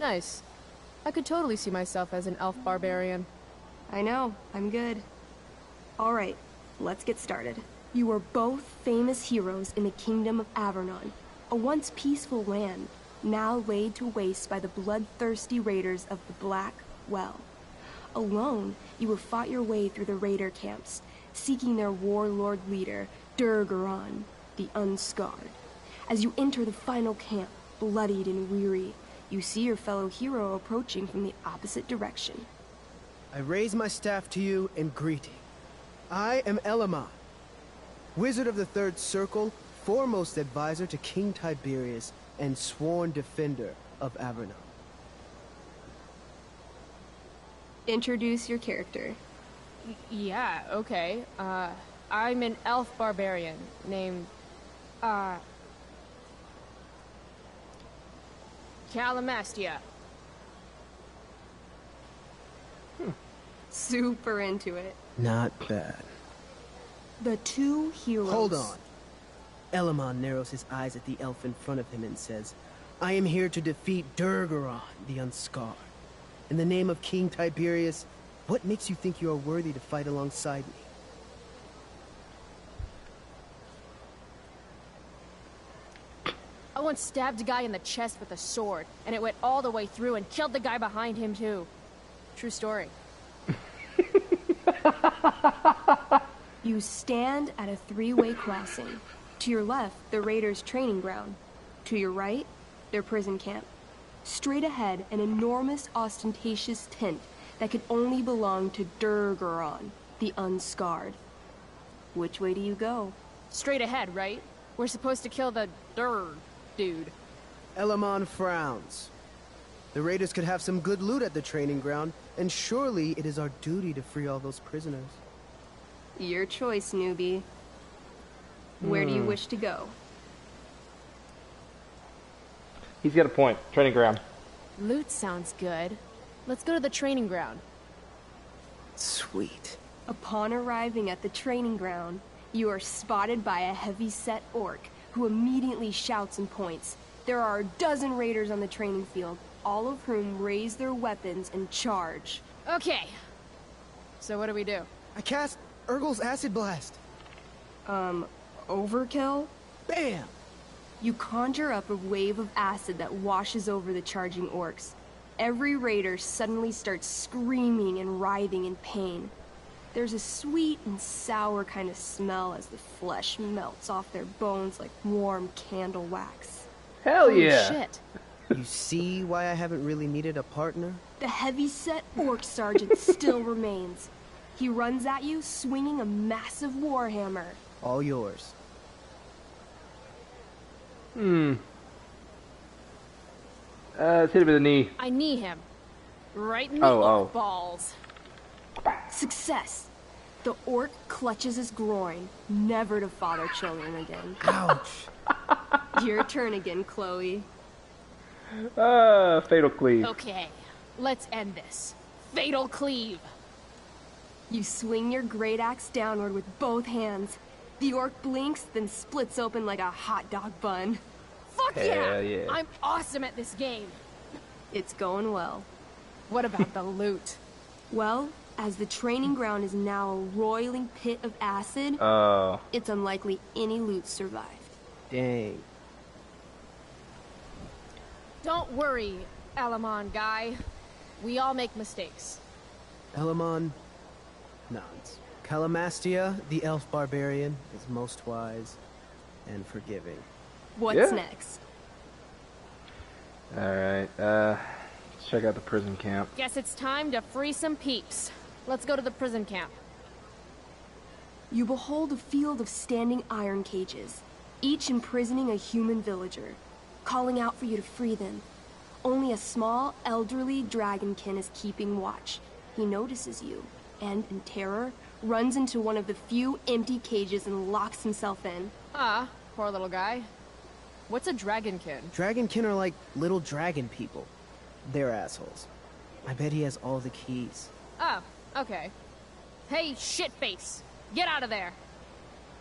nice. I could totally see myself as an elf barbarian. I know, I'm good. Alright, let's get started. You are both famous heroes in the Kingdom of Avernon, a once peaceful land, now laid to waste by the bloodthirsty raiders of the Black Well. Alone, you have fought your way through the raider camps, seeking their warlord leader, Durgaron, the Unscarred. As you enter the final camp, bloodied and weary, you see your fellow hero approaching from the opposite direction. I raise my staff to you in greeting. I am Elamon, Wizard of the Third Circle, foremost advisor to King Tiberius, and sworn defender of Avernon. Introduce your character. Y- yeah, okay. Uh, I'm an elf barbarian named, uh... Calamastia. Super into it. Not bad. The two heroes. Hold on. Elamon narrows his eyes at the elf in front of him and says, I am here to defeat Durgaron, the Unscarred. In the name of King Tiberius, what makes you think you are worthy to fight alongside me? I once stabbed a guy in the chest with a sword, and it went all the way through and killed the guy behind him, too. True story. [LAUGHS] You stand at a three-way crossing. To your left, the Raiders' training ground. To your right, their prison camp. Straight ahead, an enormous, ostentatious tent that could only belong to Durgaron, the Unscarred. Which way do you go? Straight ahead, right? We're supposed to kill the Dur dude. Elamon frowns. The raiders could have some good loot at the training ground, and surely it is our duty to free all those prisoners. Your choice, newbie. Where do you Hmm. wish to go? He's got a point. Training ground. Loot sounds good. Let's go to the training ground. Sweet. Upon arriving at the training ground, you are spotted by a heavy-set orc who immediately shouts and points. There are a dozen raiders on the training field, all of whom raise their weapons and charge. Okay. So what do we do? I cast Urgel's Acid Blast. Um, overkill? Bam! You conjure up a wave of acid that washes over the charging orcs. Every raider suddenly starts screaming and writhing in pain. There's a sweet and sour kind of smell as the flesh melts off their bones like warm candle wax. Hell Holy yeah. shit. You see why I haven't really needed a partner? The heavy-set orc sergeant still remains. He runs at you swinging a massive warhammer. All yours. Hmm. Uh, let's hit him with a knee. I knee him. Right in the Oh, oh. balls. Success! The orc clutches his groin, never to father children again. Ouch! [LAUGHS] Your turn again, Chloe. Uh, fatal cleave. Okay, let's end this. Fatal cleave. You swing your great axe downward with both hands. The orc blinks, then splits open like a hot dog bun. Fuck Hell yeah! yeah. I'm awesome at this game. It's going well. What about the loot? [LAUGHS] Well, as the training ground is now a roiling pit of acid, Oh. it's unlikely any loot survived. Dang. Don't worry, Elamon guy. We all make mistakes. Elamon nods. Calamastia, the elf barbarian, is most wise and forgiving. What's Yeah. next? Alright, uh, let's check out the prison camp. Guess it's time to free some peeps. Let's go to the prison camp. You behold a field of standing iron cages, each imprisoning a human villager, calling out for you to free them. Only a small, elderly dragonkin is keeping watch. He notices you, and in terror, runs into one of the few empty cages and locks himself in. Ah, poor little guy. What's a dragonkin? Dragonkin are like little dragon people. They're assholes. I bet he has all the keys. Oh, okay. Hey, shitface! Get out of there!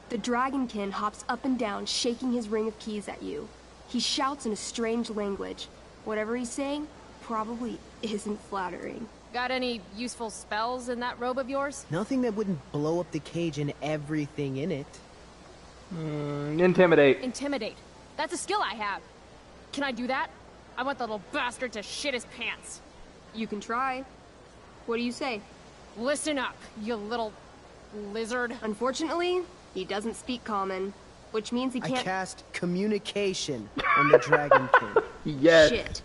The dragonkin hops up and down, shaking his ring of keys at you. He shouts in a strange language. Whatever he's saying probably isn't flattering. Got any useful spells in that robe of yours? Nothing that wouldn't blow up the cage and everything in it. Mm, intimidate. Intimidate. That's a skill I have. Can I do that? I want the little bastard to shit his pants. You can try. What do you say? Listen up, you little lizard. Unfortunately, he doesn't speak common, which means he can't. I cast communication on the dragonkin. [LAUGHS] Yes. Shit.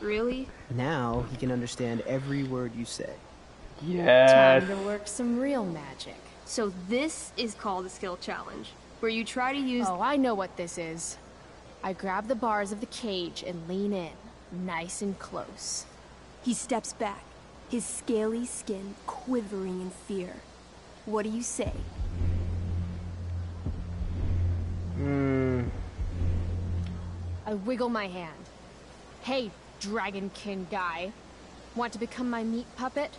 Really? Now he can understand every word you say. Yes. Time to work some real magic. So this is called a skill challenge, where you try to use. Oh, I know what this is. I grab the bars of the cage and lean in, nice and close. He steps back. his scaly skin quivering in fear. What do you say? Hmm. I wiggle my hand. Hey, Dragonkin guy. Want to become my meat puppet?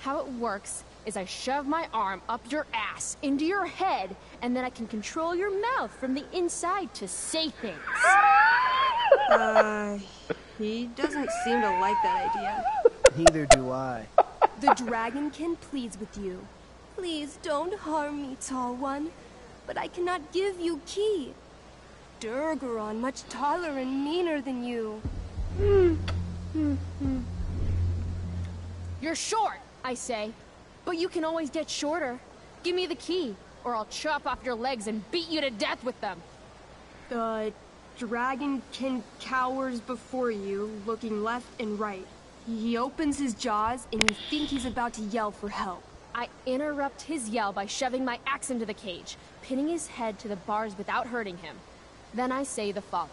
How it works is I shove my arm up your ass into your head, and then I can control your mouth from the inside to say things. [LAUGHS] Uh, he doesn't seem to like that idea. Neither do I. The dragonkin pleads with you. Please don't harm me, tall one. But I cannot give you key. Durgaron, much taller and meaner than you. You're short, I say. But you can always get shorter. Give me the key, or I'll chop off your legs and beat you to death with them. The dragonkin cowers before you, looking left and right. He opens his jaws, and you think he's about to yell for help. I interrupt his yell by shoving my axe into the cage, pinning his head to the bars without hurting him. Then I say the following.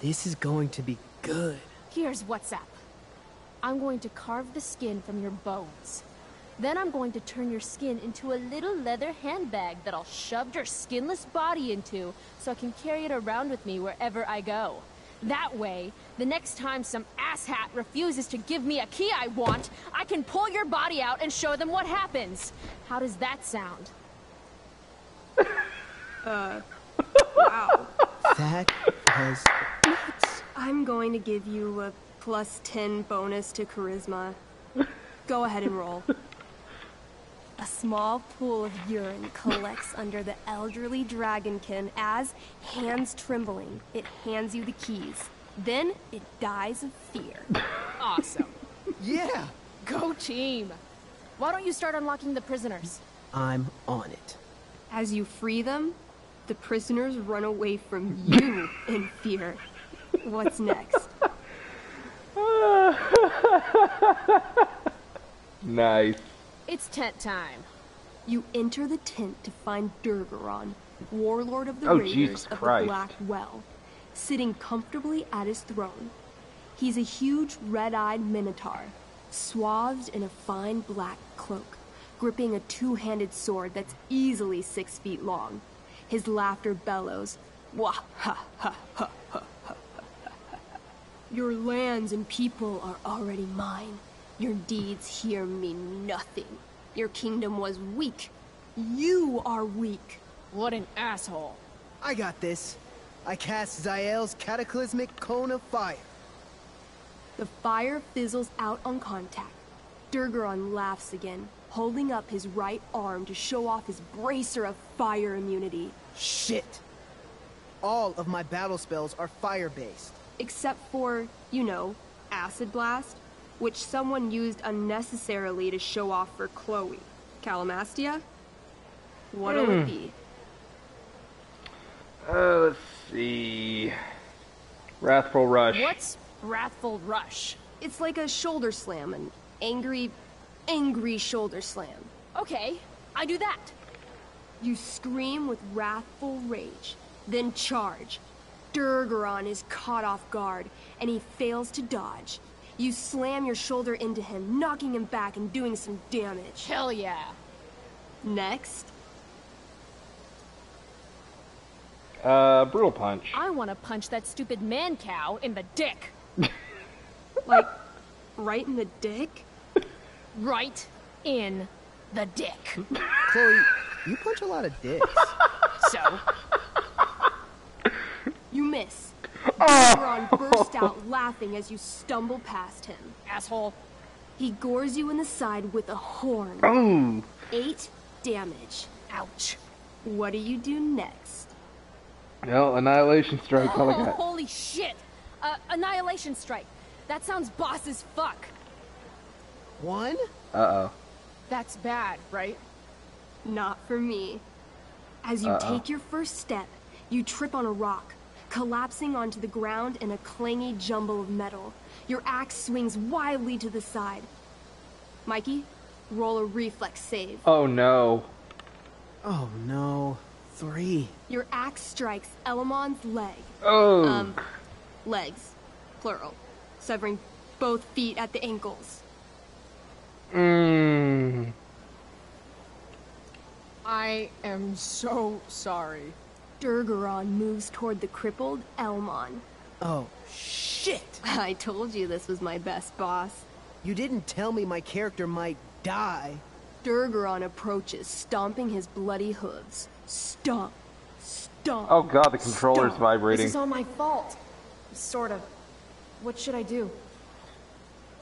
This is going to be good. Here's what's up. I'm going to carve the skin from your bones. Then I'm going to turn your skin into a little leather handbag that I'll shove your skinless body into so I can carry it around with me wherever I go. That way, the next time some asshat refuses to give me a key I want, I can pull your body out and show them what happens. How does that sound? [LAUGHS] Uh, wow. That was I'm going to give you a plus 10 bonus to charisma. Go ahead and roll. A small pool of urine collects under the elderly dragonkin as, hands trembling, it hands you the keys. Then it dies of fear. Awesome. Yeah! Go team! Why don't you start unlocking the prisoners? I'm on it. As you free them, the prisoners run away from you in fear. What's next? [LAUGHS] nice. It's tent time. You enter the tent to find Durgaron, warlord of the Oh, Raiders Jesus of Christ. the Black Well, sitting comfortably at his throne. He's a huge red-eyed minotaur, swathed in a fine black cloak, gripping a two-handed sword that's easily six feet long. His laughter bellows, Wah ha ha ha ha ha. Your lands and people are already mine. Your deeds here mean nothing. Your kingdom was weak. You are weak. What an asshole. I got this. I cast Zael's cataclysmic cone of fire. The fire fizzles out on contact. Durgaron laughs again, holding up his right arm to show off his bracer of fire immunity. Shit! All of my battle spells are fire-based. Except for, you know, Acid Blast, which someone used unnecessarily to show off for Chloe. Calamastia? What'll it Hmm. be? Uh, let's see. Wrathful Rush. What's Wrathful Rush? It's like a shoulder slam, an angry, angry shoulder slam. Okay, I do that. You scream with wrathful rage, then charge. Durgaron is caught off guard, and he fails to dodge. You slam your shoulder into him, knocking him back and doing some damage. Hell yeah. Next, Uh, Brutal Punch. I want to punch that stupid man cow in the dick. [LAUGHS] like, right in the dick? [LAUGHS] Right in the dick. Chloe, you punch a lot of dicks. [LAUGHS] So? You miss. Durgaron bursts out laughing as you stumble past him. Asshole. He gores you in the side with a horn. Ooh. Eight damage. Ouch. What do you do next? Well, Annihilation Strike. all Oh, got. holy shit! Uh, Annihilation Strike. That sounds boss as fuck. One? Uh-oh. That's bad, right? Not for me. As you Uh-oh. take your first step, you trip on a rock, collapsing onto the ground in a clangy jumble of metal. Your axe swings wildly to the side. Mikey, roll a reflex save. Oh no. Oh no. Three. Your axe strikes Elamon's leg. Oh. Um, legs, plural, severing both feet at the ankles. Mmm. I am so sorry. Durgaron moves toward the crippled Elamon. Oh, shit! I told you this was my best boss. You didn't tell me my character might die. Durgaron approaches, stomping his bloody hooves. Stomp. Stomp. Oh god, the controller's Stop. vibrating. This is all my fault. Sort of. What should I do?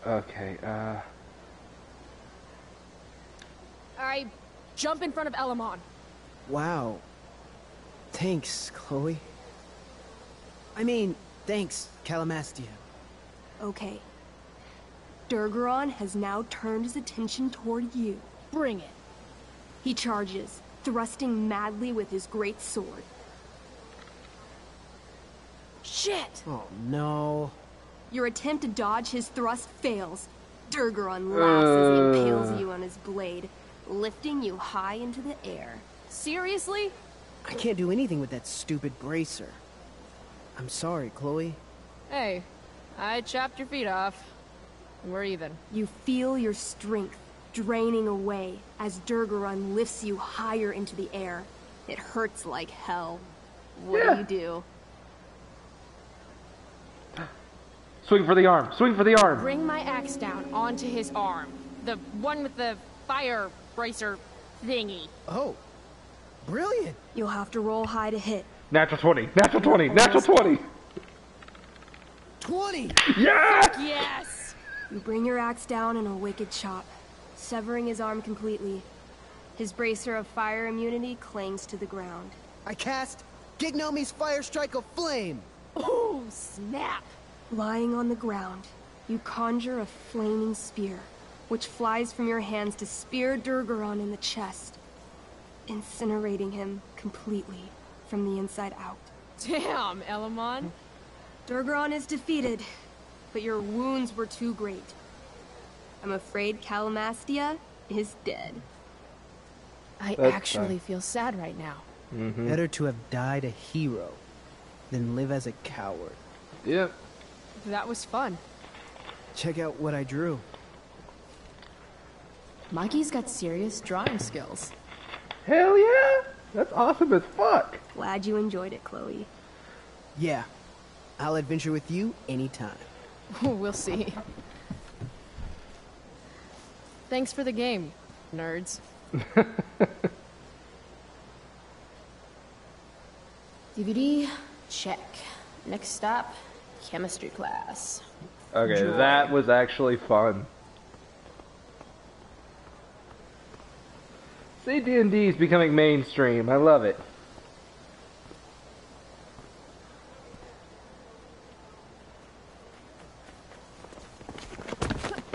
Okay, uh. I jump in front of Elamon. Wow. Thanks, Chloe. I mean, thanks, Calamastia. Okay. Durgaron has now turned his attention toward you. Bring it. He charges, thrusting madly with his great sword. Shit! Oh, no. Your attempt to dodge his thrust fails. Durgaron laughs as he Uh. impales you on his blade, lifting you high into the air. Seriously? I can't do anything with that stupid bracer. I'm sorry, Chloe. Hey, I chopped your feet off. We're even. You feel your strength draining away as Durgaron lifts you higher into the air. It hurts like hell. What Yeah. do you do? Swing for the arm. Swing for the arm. Bring my axe down onto his arm. The one with the fire bracer thingy. Oh, brilliant. You'll have to roll high to hit. Natural 20. Natural 20. Natural 20. 20! Yeah! Yes! You bring your axe down in a wicked chop, severing his arm completely. His bracer of fire immunity clings to the ground. I cast Gignomi's Fire Strike of Flame. Oh, snap! Lying on the ground, you conjure a flaming spear, which flies from your hands to spear Durgaron in the chest, incinerating him completely from the inside out. Damn, Elamon. Durgaron is defeated, but your wounds were too great. I'm afraid Calamastia is dead. I That's actually fine. feel sad right now. Mm-hmm. Better to have died a hero than live as a coward. Yep. That was fun. Check out what I drew. Mikey's got serious drawing skills. Hell yeah! That's awesome as fuck. Glad you enjoyed it, Chloe. Yeah, I'll adventure with you anytime. [LAUGHS] we'll see. Thanks for the game, nerds. [LAUGHS] DVD, check. Next stop, chemistry class. Okay, Joy. that was actually fun. See, D&D is becoming mainstream. I love it.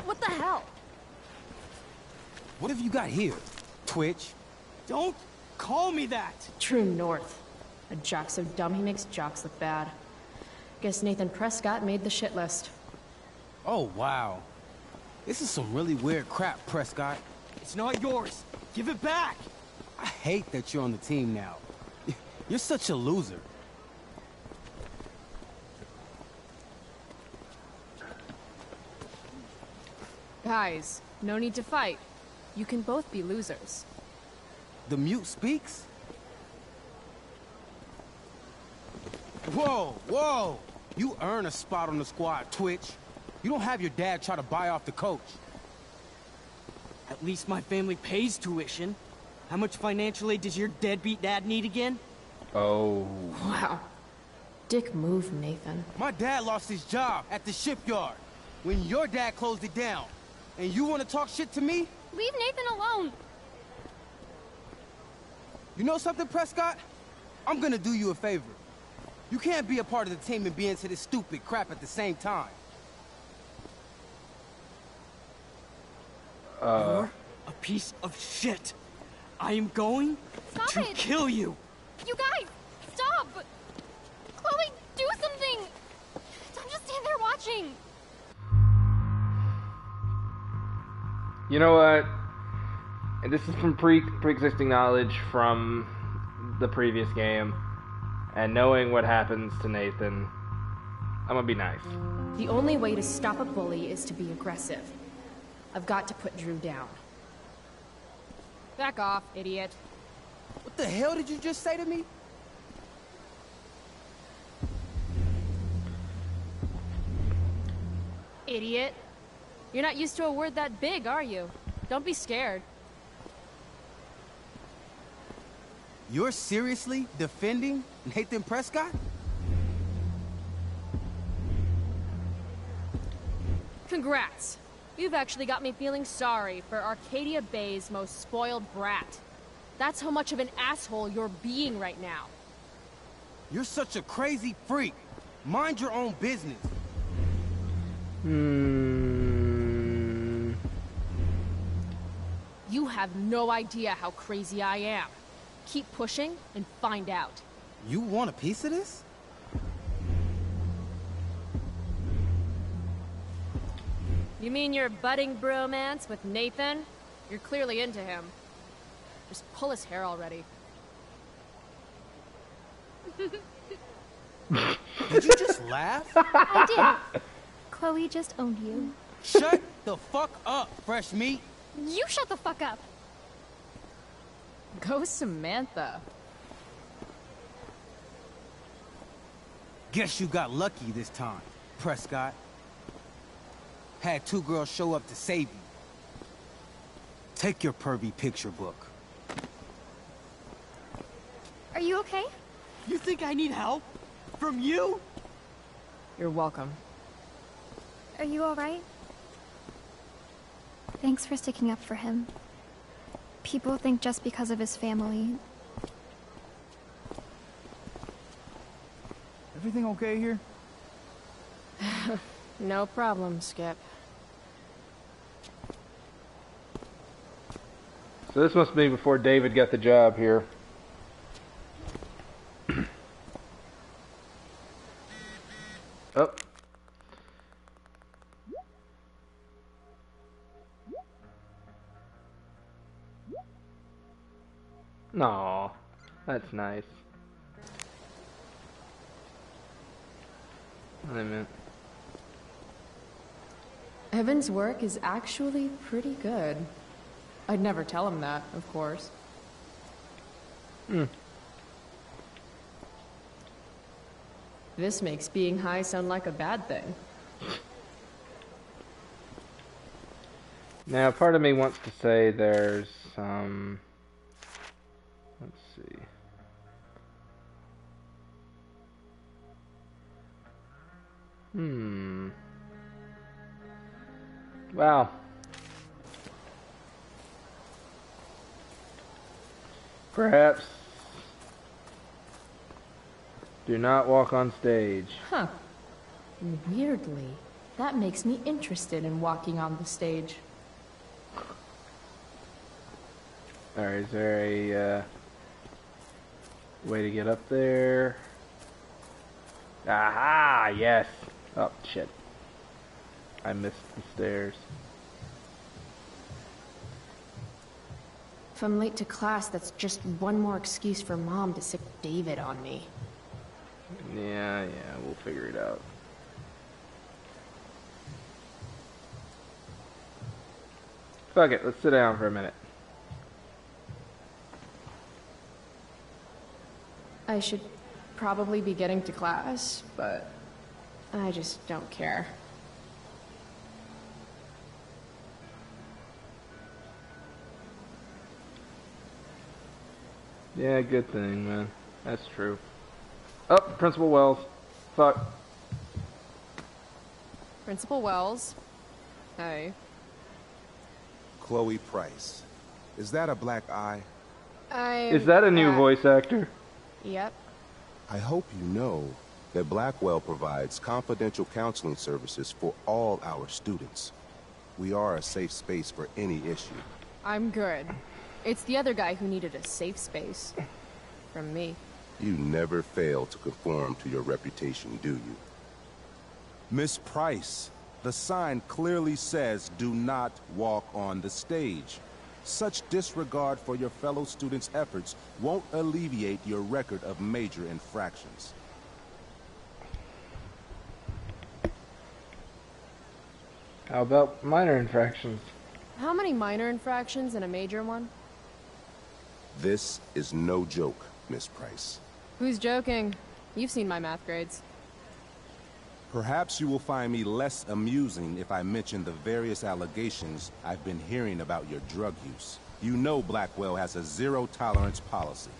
What the hell? What have you got here? Twitch? Don't call me that! True North. A jock so dumb he makes jocks look bad. Guess Nathan Prescott made the shit list. Oh, wow. This is some really weird crap, Prescott. It's not yours. Give it back. I hate that you're on the team now. [LAUGHS] You're such a loser. Guys, no need to fight. You can both be losers. The mute speaks? Whoa, whoa! You earn a spot on the squad, Twitch. You don't have your dad try to buy off the coach. At least my family pays tuition. How much financial aid does your deadbeat dad need again? Oh. Wow. Dick move, Nathan. My dad lost his job at the shipyard when your dad closed it down. And you want to talk shit to me? Leave Nathan alone. You know something, Prescott? I'm gonna do you a favor. You can't be a part of the team and be into this stupid crap at the same time. Uh, You're a piece of shit. I am going Stop to it. kill you. You guys, stop! Chloe, do something! Don't just stand there watching. You know what? And this is from pre pre-existing knowledge from the previous game, and knowing what happens to Nathan, I'm gonna be nice. The only way to stop a bully is to be aggressive. I've got to put Drew down. Back off, idiot. What the hell did you just say to me? Idiot. You're not used to a word that big, are you? Don't be scared. You're seriously defending Nathan Prescott? Congrats. You've actually got me feeling sorry for Arcadia Bay's most spoiled brat. That's how much of an asshole you're being right now. You're such a crazy freak. Mind your own business. Hmm. You have no idea how crazy I am. Keep pushing and find out. You want a piece of this? You mean your budding bromance with Nathan? You're clearly into him. Just pull his hair already. Did you just laugh? I did. Chloe just owned you. Shut the fuck up, fresh meat. You shut the fuck up. Go Samantha. Guess you got lucky this time, Prescott. Had two girls show up to save you. Take your pervy picture book. Are you okay? You think I need help? From you? You're welcome. Are you alright? Thanks for sticking up for him. People think just because of his family. Everything okay here? [LAUGHS] no problem, Skip. So this must be before David got the job here. oh. No, that's nice. I meant. Evan's work is actually pretty good. I'd never tell him that, of course. Hmm. This makes being high sound like a bad thing. Now, part of me wants to say there's some. Let's see. Hmm. Wow. Perhaps. Do not walk on stage. Huh. Weirdly, that makes me interested in walking on the stage. Alright, is there a uh, way to get up there? Aha! Yes! Oh, shit. I missed the stairs. If I'm late to class, that's just one more excuse for Mom to sick David on me. Yeah, yeah, we'll figure it out. Fuck it, let's sit down for a minute. I should probably be getting to class, but I just don't care. Yeah, good thing, man. That's true. Oh, Principal Wells. Fuck. Principal Wells. Hey. Chloe Price. Is that a black eye? I. Is that a new voice actor? Yep. I hope you know that Blackwell provides confidential counseling services for all our students. We are a safe space for any issue. I'm good. It's the other guy who needed a safe space. From me. You never fail to conform to your reputation, do you? Miss Price, the sign clearly says do not walk on the stage. Such disregard for your fellow students' efforts won't alleviate your record of major infractions. How about minor infractions? How many minor infractions and a major one? This is no joke, Miss Price. Who's joking? You've seen my math grades. Perhaps you will find me less amusing if I mention the various allegations I've been hearing about your drug use. You know Blackwell has a zero-tolerance policy.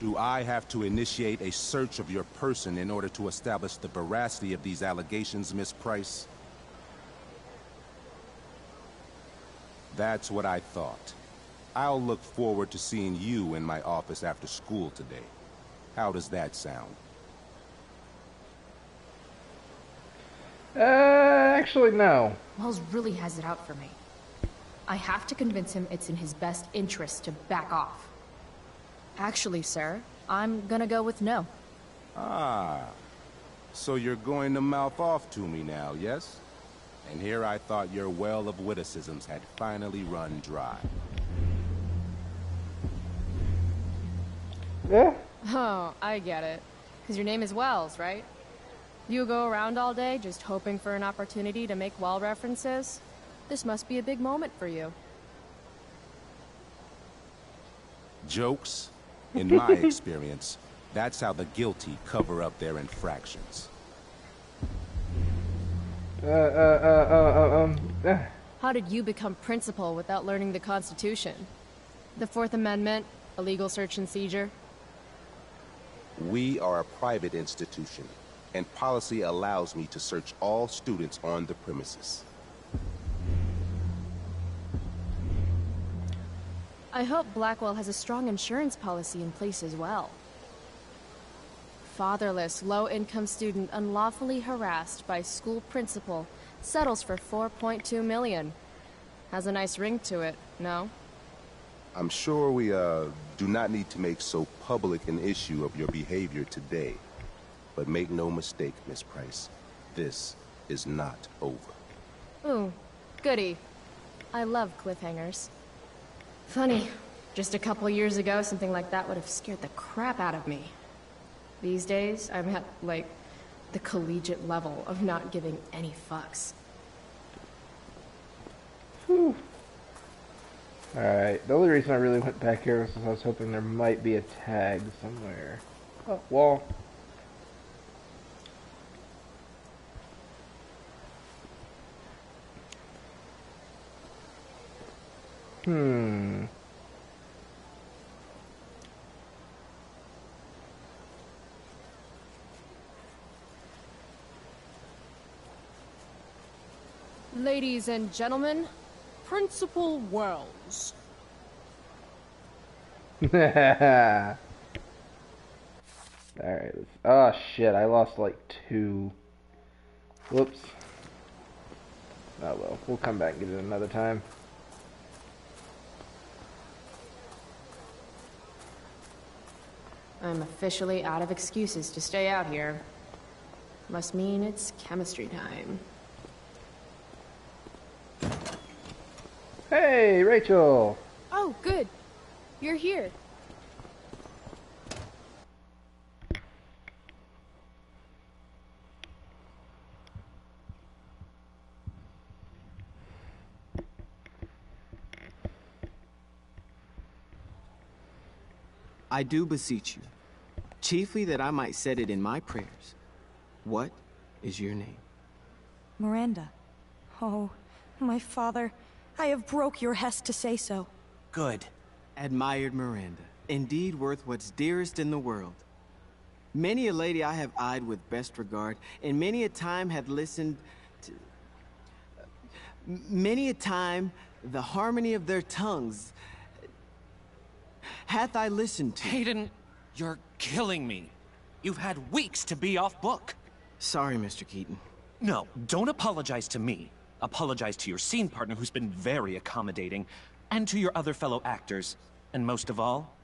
Do I have to initiate a search of your person in order to establish the veracity of these allegations, Miss Price? That's what I thought. I'll look forward to seeing you in my office after school today. How does that sound? Uh, actually, no. Wells really has it out for me. I have to convince him it's in his best interest to back off. Actually, sir, I'm gonna go with no. Ah, so you're going to mouth off to me now, yes? And here I thought your well of witticisms had finally run dry. Yeah. Oh, I get it. Because your name is Wells, right? You go around all day just hoping for an opportunity to make well references? This must be a big moment for you. Jokes? In my [LAUGHS] experience, that's how the guilty cover up their infractions. Uh, uh, uh, uh, uh um, uh. How did you become principal without learning the Constitution? The Fourth Amendment, illegal search and seizure? We are a private institution, and policy allows me to search all students on the premises. I hope Blackwell has a strong insurance policy in place as well. Fatherless, low-income student unlawfully harassed by school principal settles for 4.2 million. Has a nice ring to it, no? I'm sure we, uh, do not need to make so public an issue of your behavior today. But make no mistake, Miss Price, this is not over. Ooh, goody. I love cliffhangers. Funny, just a couple years ago, something like that would have scared the crap out of me. These days, I'm at, like, the collegiate level of not giving any fucks. Whew. Alright, the only reason I really went back here was because I was hoping there might be a tag somewhere. Oh, wall. Hmm. Ladies and gentlemen, Principal Wells. [LAUGHS] Alright. Oh shit, I lost like two. Whoops. Oh well, we'll come back and get it another time. I'm officially out of excuses to stay out here. Must mean it's chemistry time. Hey, Rachel! Oh, good. You're here. I do beseech you, chiefly that I might set it in my prayers. What is your name? Miranda. Oh, my father, I have broke your hest to say so. Good. Admired Miranda. Indeed worth what's dearest in the world. Many a lady I have eyed with best regard, and many a time have listened to... Many a time, the harmony of their tongues hath I listened to. Hayden, you're killing me. You've had weeks to be off book. Sorry, Mr. Keaton. No, don't apologize to me. Apologize to your scene partner who's been very accommodating, and to your other fellow actors, and most of all,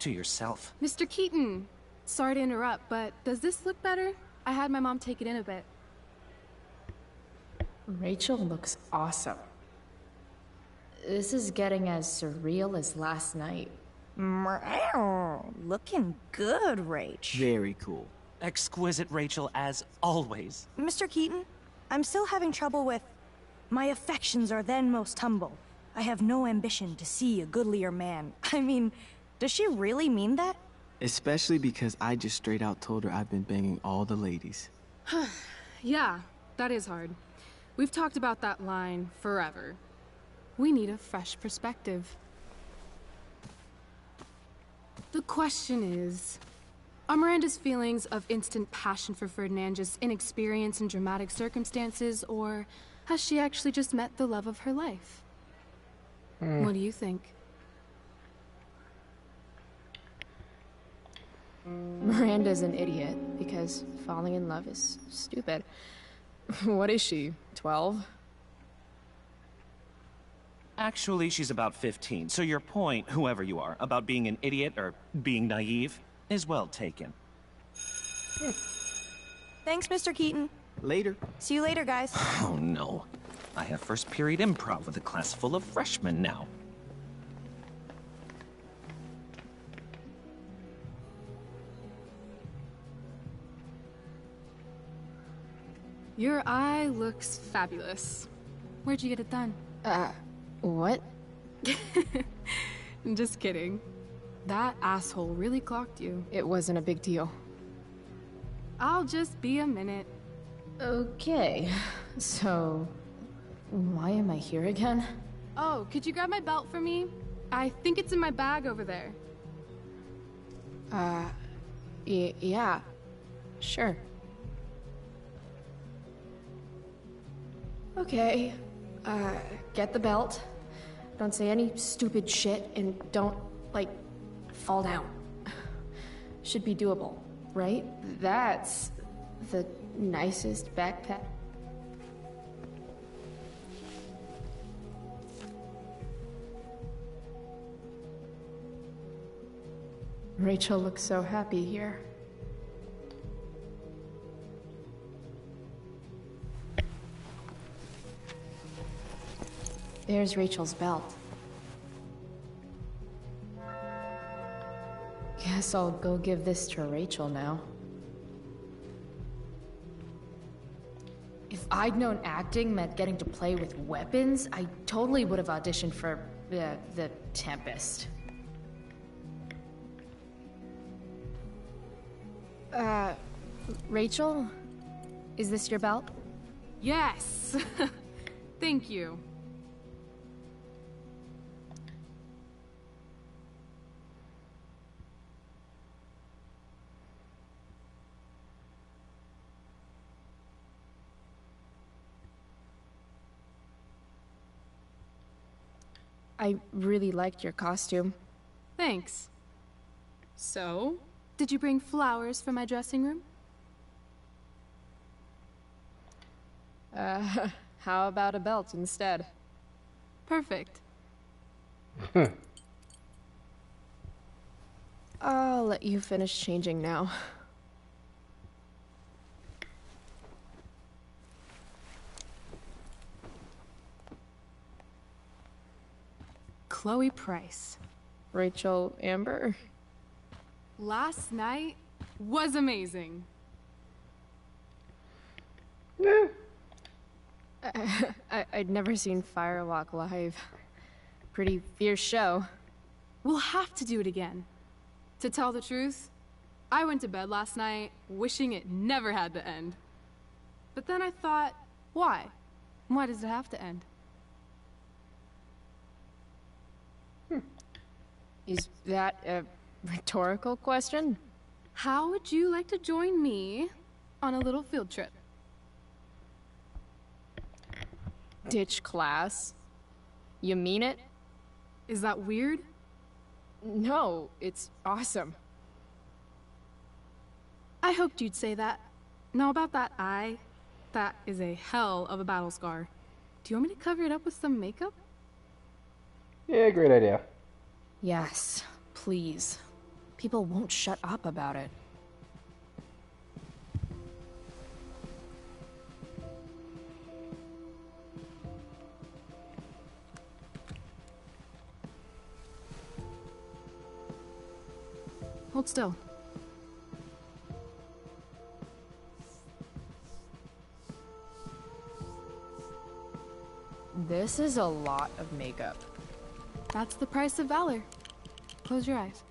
to yourself. Mr. Keaton, sorry to interrupt, but does this look better? I had my mom take it in a bit. Rachel looks awesome. This is getting as surreal as last night. Looking good, Rach. Very cool. Exquisite Rachel, as always. Mr. Keaton, I'm still having trouble with... My affections are then most humble. I have no ambition to see a goodlier man. [LAUGHS] I mean, does she really mean that? Especially because I just straight out told her I've been banging all the ladies. [SIGHS] yeah, that is hard. We've talked about that line forever. We need a fresh perspective. The question is Are Miranda's feelings of instant passion for Ferdinand just inexperience in dramatic circumstances, or has she actually just met the love of her life? Hmm. What do you think? Miranda's an idiot because falling in love is stupid. [LAUGHS] what is she, 12? Actually, she's about 15, so your point, whoever you are, about being an idiot or being naive, is well taken. Thanks, Mr. Keaton. Later. See you later, guys. [SIGHS] Oh no. I have first period improv with a class full of freshmen now. Your eye looks fabulous. Where'd you get it done? Uh, what? [LAUGHS] I'm just kidding. That asshole really clocked you. It wasn't a big deal. I'll just be a minute. Okay, so why am I here again? Oh, could you grab my belt for me? I think it's in my bag over there. Uh, yeah, sure. Okay, uh, get the belt. Don't say any stupid shit and don't, like, fall down. Should be doable, right? That's the nicest backpack. Rachel looks so happy here. There's Rachel's belt. Guess I'll go give this to Rachel now. I'd known acting meant getting to play with weapons, I totally would have auditioned for the, the Tempest. Uh, Rachel? Is this your belt? Yes! [LAUGHS] Thank you. I really liked your costume. Thanks. So, did you bring flowers for my dressing room? Uh, [LAUGHS] how about a belt instead? Perfect. [LAUGHS] I'll let you finish changing now. Chloe Price. Rachel Amber? Last night was amazing. [LAUGHS] I, I'd never seen Firewalk live. Pretty fierce show. We'll have to do it again. To tell the truth, I went to bed last night wishing it never had to end. But then I thought, why? Why does it have to end? Is that a rhetorical question? How would you like to join me on a little field trip? Ditch class? You mean it? Is that weird? No, it's awesome. I hoped you'd say that. Now about that eye, that is a hell of a battle scar. Do you want me to cover it up with some makeup? Yeah, great idea. Yes, please. People won't shut up about it. Hold still. This is a lot of makeup. That's the price of valor. Close your eyes.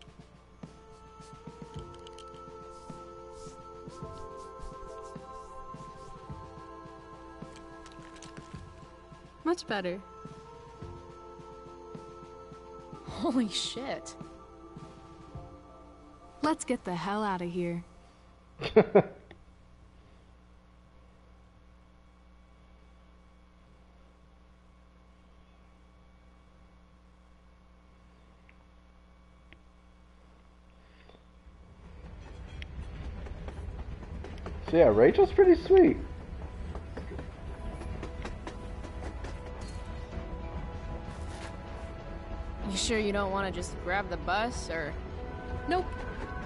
Much better. Holy shit. Let's get the hell out of here. [LAUGHS] So yeah, Rachel's pretty sweet. You sure you don't want to just grab the bus, or... Nope.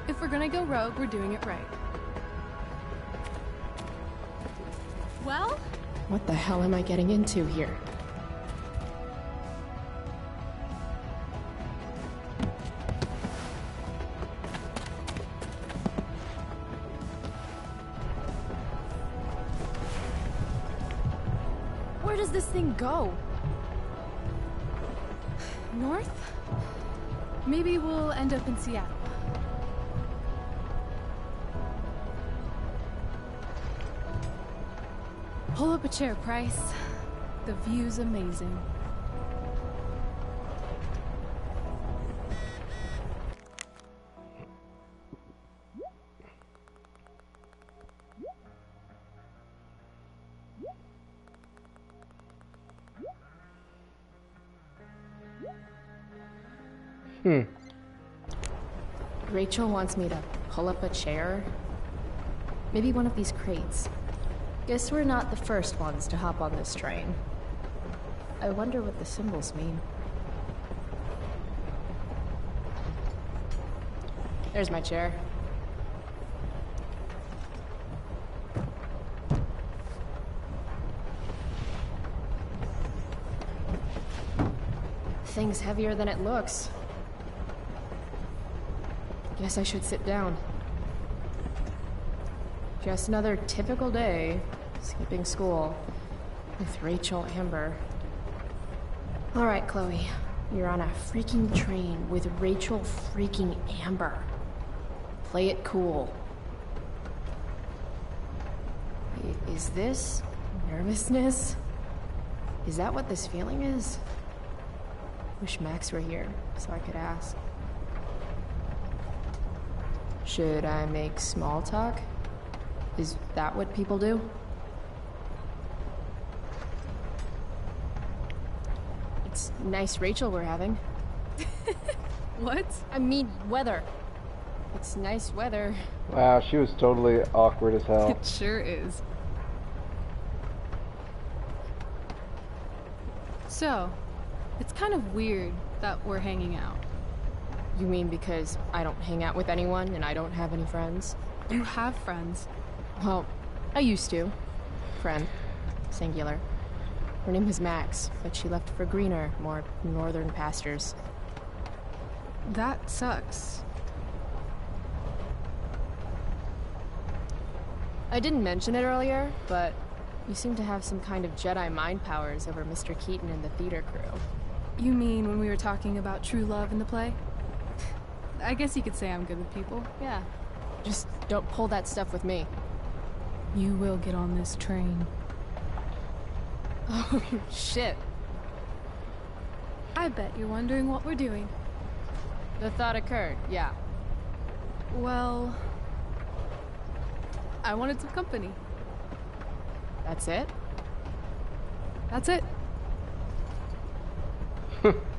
If we're gonna go rogue, we're doing it right. Well, What the hell am I getting into here? Go? north? Maybe we'll end up in Seattle. Pull up a chair, Price. The view's amazing. Rachel wants me to pull up a chair. Maybe one of these crates. Guess we're not the first ones to hop on this train. I wonder what the symbols mean. There's my chair. Thing's heavier than it looks. Guess I should sit down. Just another typical day, skipping school, with Rachel Amber. Alright, Chloe. You're on a freaking train with Rachel freaking Amber. Play it cool. Is this nervousness? Is that what this feeling is? Wish Max were here so I could ask. Should I make small talk? Is that what people do? It's nice Rachel we're having. [LAUGHS] what? I mean, weather. It's nice weather. Wow, she was totally awkward as hell. [LAUGHS] It sure is. So, it's kind of weird that we're hanging out. You mean because I don't hang out with anyone and I don't have any friends? You have friends. Well, I used to. Friend. Singular. Her name was Max, but she left for greener, more northern pastures. That sucks. I didn't mention it earlier, but you seem to have some kind of Jedi mind powers over Mr. Keaton and the theater crew. You mean when we were talking about true love in the play? I guess you could say I'm good with people. Yeah. Just don't pull that stuff with me. You will get on this train. [LAUGHS] Oh, shit. I bet you're wondering what we're doing. The thought occurred, yeah. Well, I wanted some company. That's it? That's it. [LAUGHS]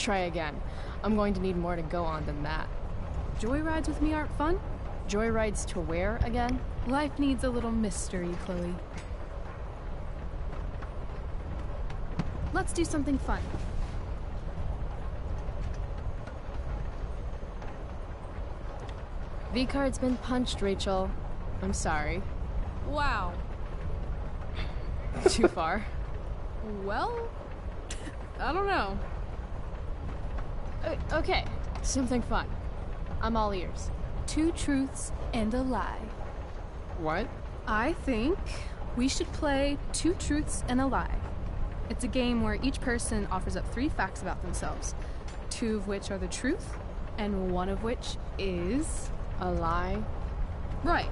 Try again. I'm going to need more to go on than that. Joyrides with me aren't fun? Joyrides to where again? Life needs a little mystery, Chloe. Let's do something fun. V card's been punched, Rachel. I'm sorry. Wow. Too far. Well, I don't know. Uh, okay, something fun. I'm all ears. Two truths and a lie. What? I think We should play Two Truths and a Lie. It's a game where each person offers up three facts about themselves, two of which are the truth, and one of which is. A lie? Right.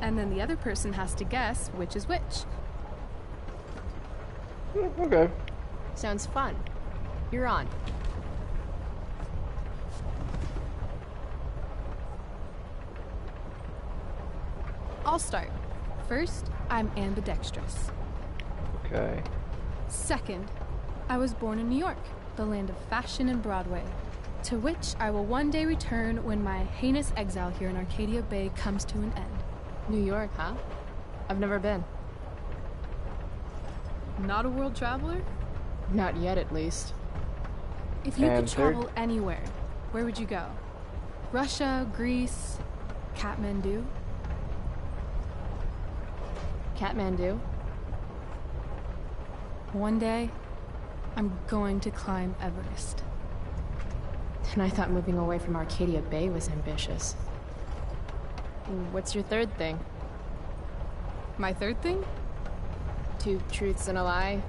And then the other person has to guess which is which. Okay. Sounds fun. You're on. I'll start. First, I'm ambidextrous. Okay. Second, I was born in New York, the land of fashion and Broadway, to which I will one day return when my heinous exile here in Arcadia Bay comes to an end. New York, huh? I've never been. Not a world traveler? Not yet, at least. If you And could third? travel anywhere, where would you go? Russia, Greece, Kathmandu? Kathmandu? One day, I'm going to climb Everest. And I thought moving away from Arcadia Bay was ambitious. What's your third thing? My third thing? Two truths and a lie.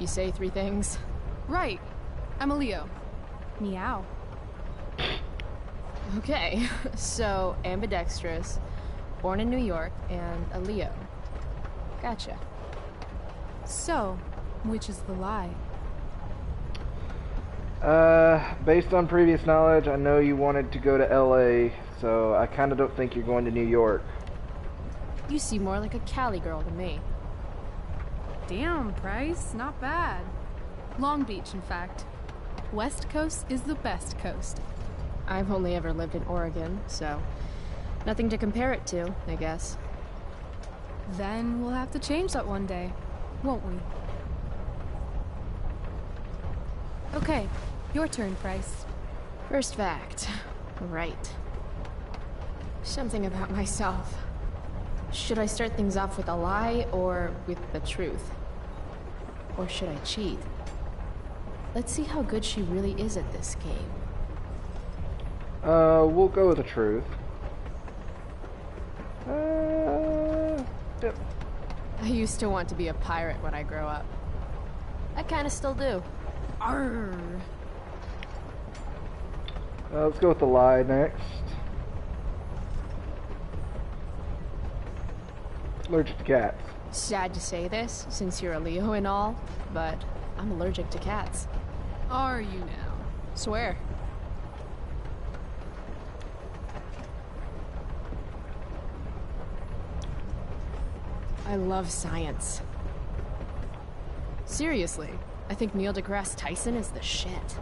You say three things. Right. I'm a Leo. Meow. Okay, [LAUGHS] so ambidextrous, born in New York, and a Leo. Gotcha. So, which is the lie? Uh, based on previous knowledge, I know you wanted to go to LA, so I kind of don't think you're going to New York. You seem more like a Cali girl to me. Damn, Price, not bad. Long Beach, in fact. West Coast is the best coast. I've only ever lived in Oregon, so nothing to compare it to, I guess. Then we'll have to change that one day, won't we? Okay, your turn, Price. First fact. Right. Something about myself. Should I start things off with a lie or with the truth? Or should I cheat? Let's see how good she really is at this game. Uh, we'll go with the truth. Uh, yep. I used to want to be a pirate when I grow up. I kinda still do. Arr. Uh, let's go with the lie next. Allergic to cats. Sad to say this, since you're a Leo and all, but I'm allergic to cats. Are you now? Swear. I love science. Seriously, I think Neil deGrasse Tyson is the shit.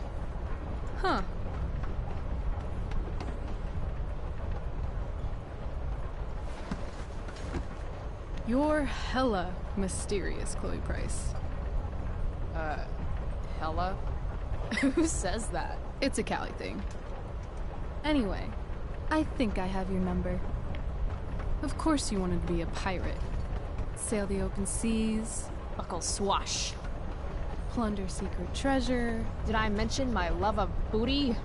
Huh. You're hella mysterious, Chloe Price. Uh, hella? [LAUGHS] Who says that? It's a Cali thing. Anyway, I think I have your number. Of course you wanted to be a pirate. Sail the open seas. Buckle swash. Plunder secret treasure. Did I mention my love of booty? [LAUGHS]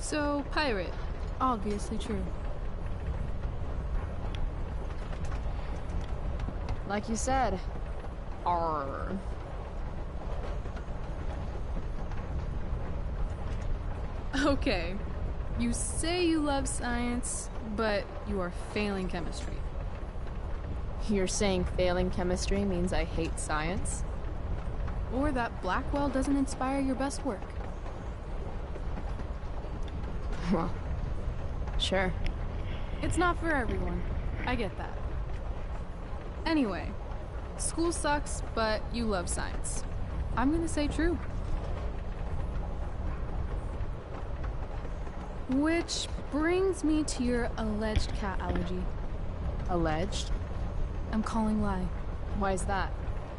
So, pirate. Obviously true. Like you said. Arr. Okay. You say you love science, but you are failing chemistry. You're saying failing chemistry means I hate science? Or that Blackwell doesn't inspire your best work. Well, sure. It's not for everyone. I get that. Anyway, school sucks, but you love science. I'm gonna say true. Which brings me to your alleged cat allergy. Alleged? I'm calling lie. Why is that?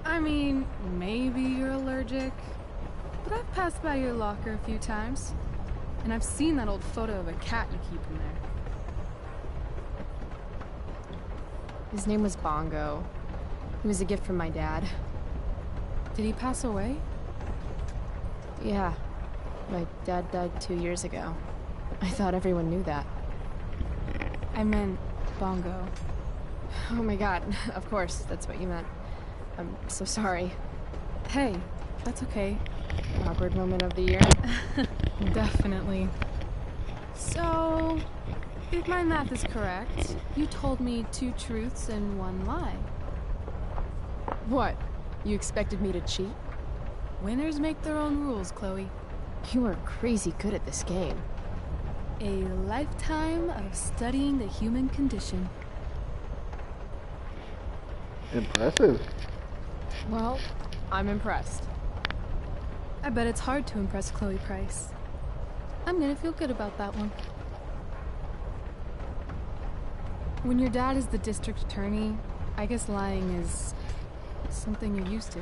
I mean, maybe you're allergic, but I've passed by your locker a few times, and I've seen that old photo of a cat you keep in there. His name was Bongo. He was a gift from my dad. Did he pass away? Yeah. My dad died two years ago. I thought everyone knew that. I meant, Bongo. Oh my god, [LAUGHS] of course, that's what you meant. I'm so sorry. Hey, that's okay. Awkward moment of the year. [LAUGHS] Definitely. So, if my math is correct, you told me two truths and one lie. What? You expected me to cheat? Winners make their own rules, Chloe. You are crazy good at this game. A lifetime of studying the human condition. Impressive. Well, I'm impressed. I bet it's hard to impress Chloe Price. I'm gonna feel good about that one. When your dad is the district attorney, I guess lying is something you're used to.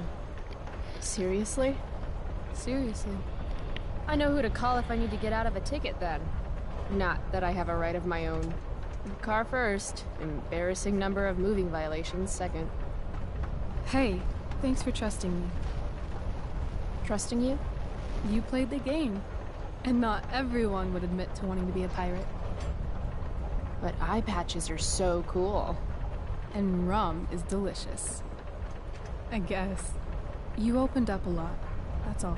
Seriously? Seriously. I know who to call if I need to get out of a ticket then. Not that I have a right of my own. Car first, embarrassing number of moving violations second. Hey, thanks for trusting me. Trusting you? You played the game. And not everyone would admit to wanting to be a pirate. But eye patches are so cool. And rum is delicious. I guess. You opened up a lot. That's all.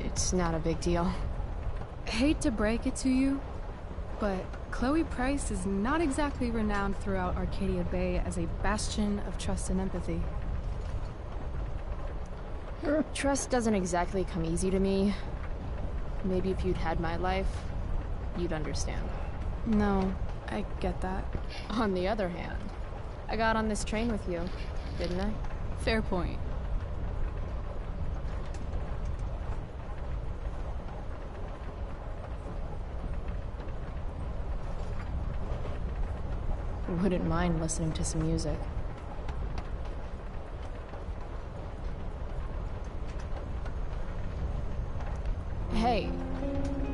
It's not a big deal. Hate to break it to you, but Chloe Price is not exactly renowned throughout Arcadia Bay as a bastion of trust and empathy. Trust doesn't exactly come easy to me. Maybe if you'd had my life, you'd understand. No, I get that. On the other hand, I got on this train with you, didn't I? Fair point. Wouldn't mind listening to some music. Hey,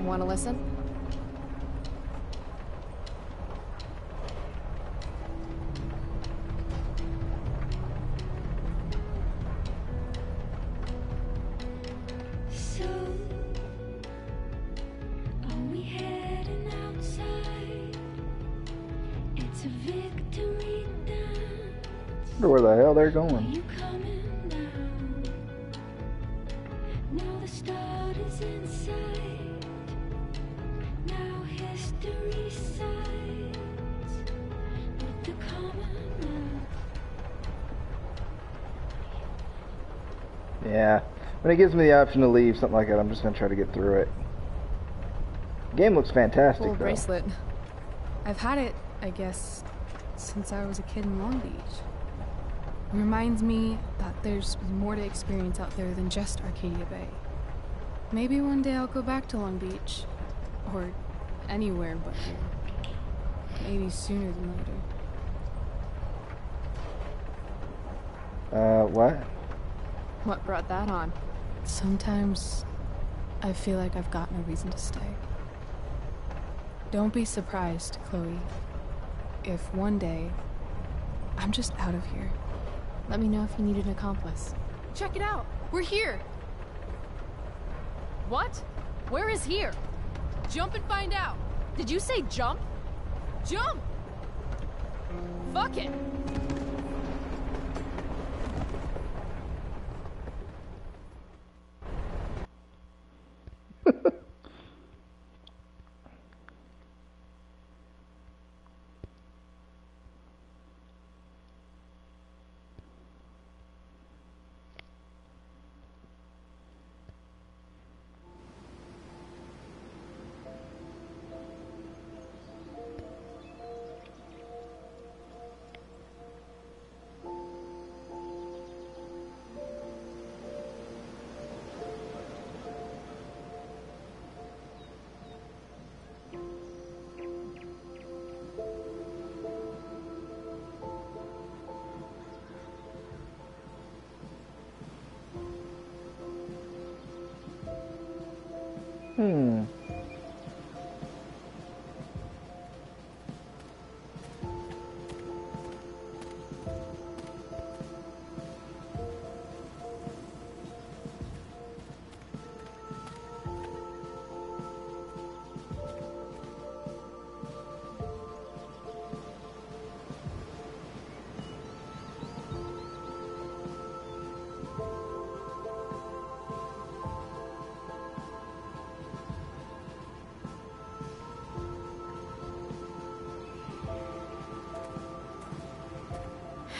wanna listen? It gives me the option to leave, something like that, I'm just gonna try to get through it. Game looks fantastic, Cool though. bracelet. I've had it, I guess, since I was a kid in Long Beach. It reminds me that there's more to experience out there than just Arcadia Bay. Maybe one day I'll go back to Long Beach. Or anywhere but here. Maybe sooner than later. Uh, what? What brought that on? Sometimes I feel like I've got no reason to stay. Don't be surprised, Chloe, if one day I'm just out of here. Let me know if you need an accomplice. Check it out! We're here! What? Where is here? Jump and find out! Did you say jump? Jump! Fuck it!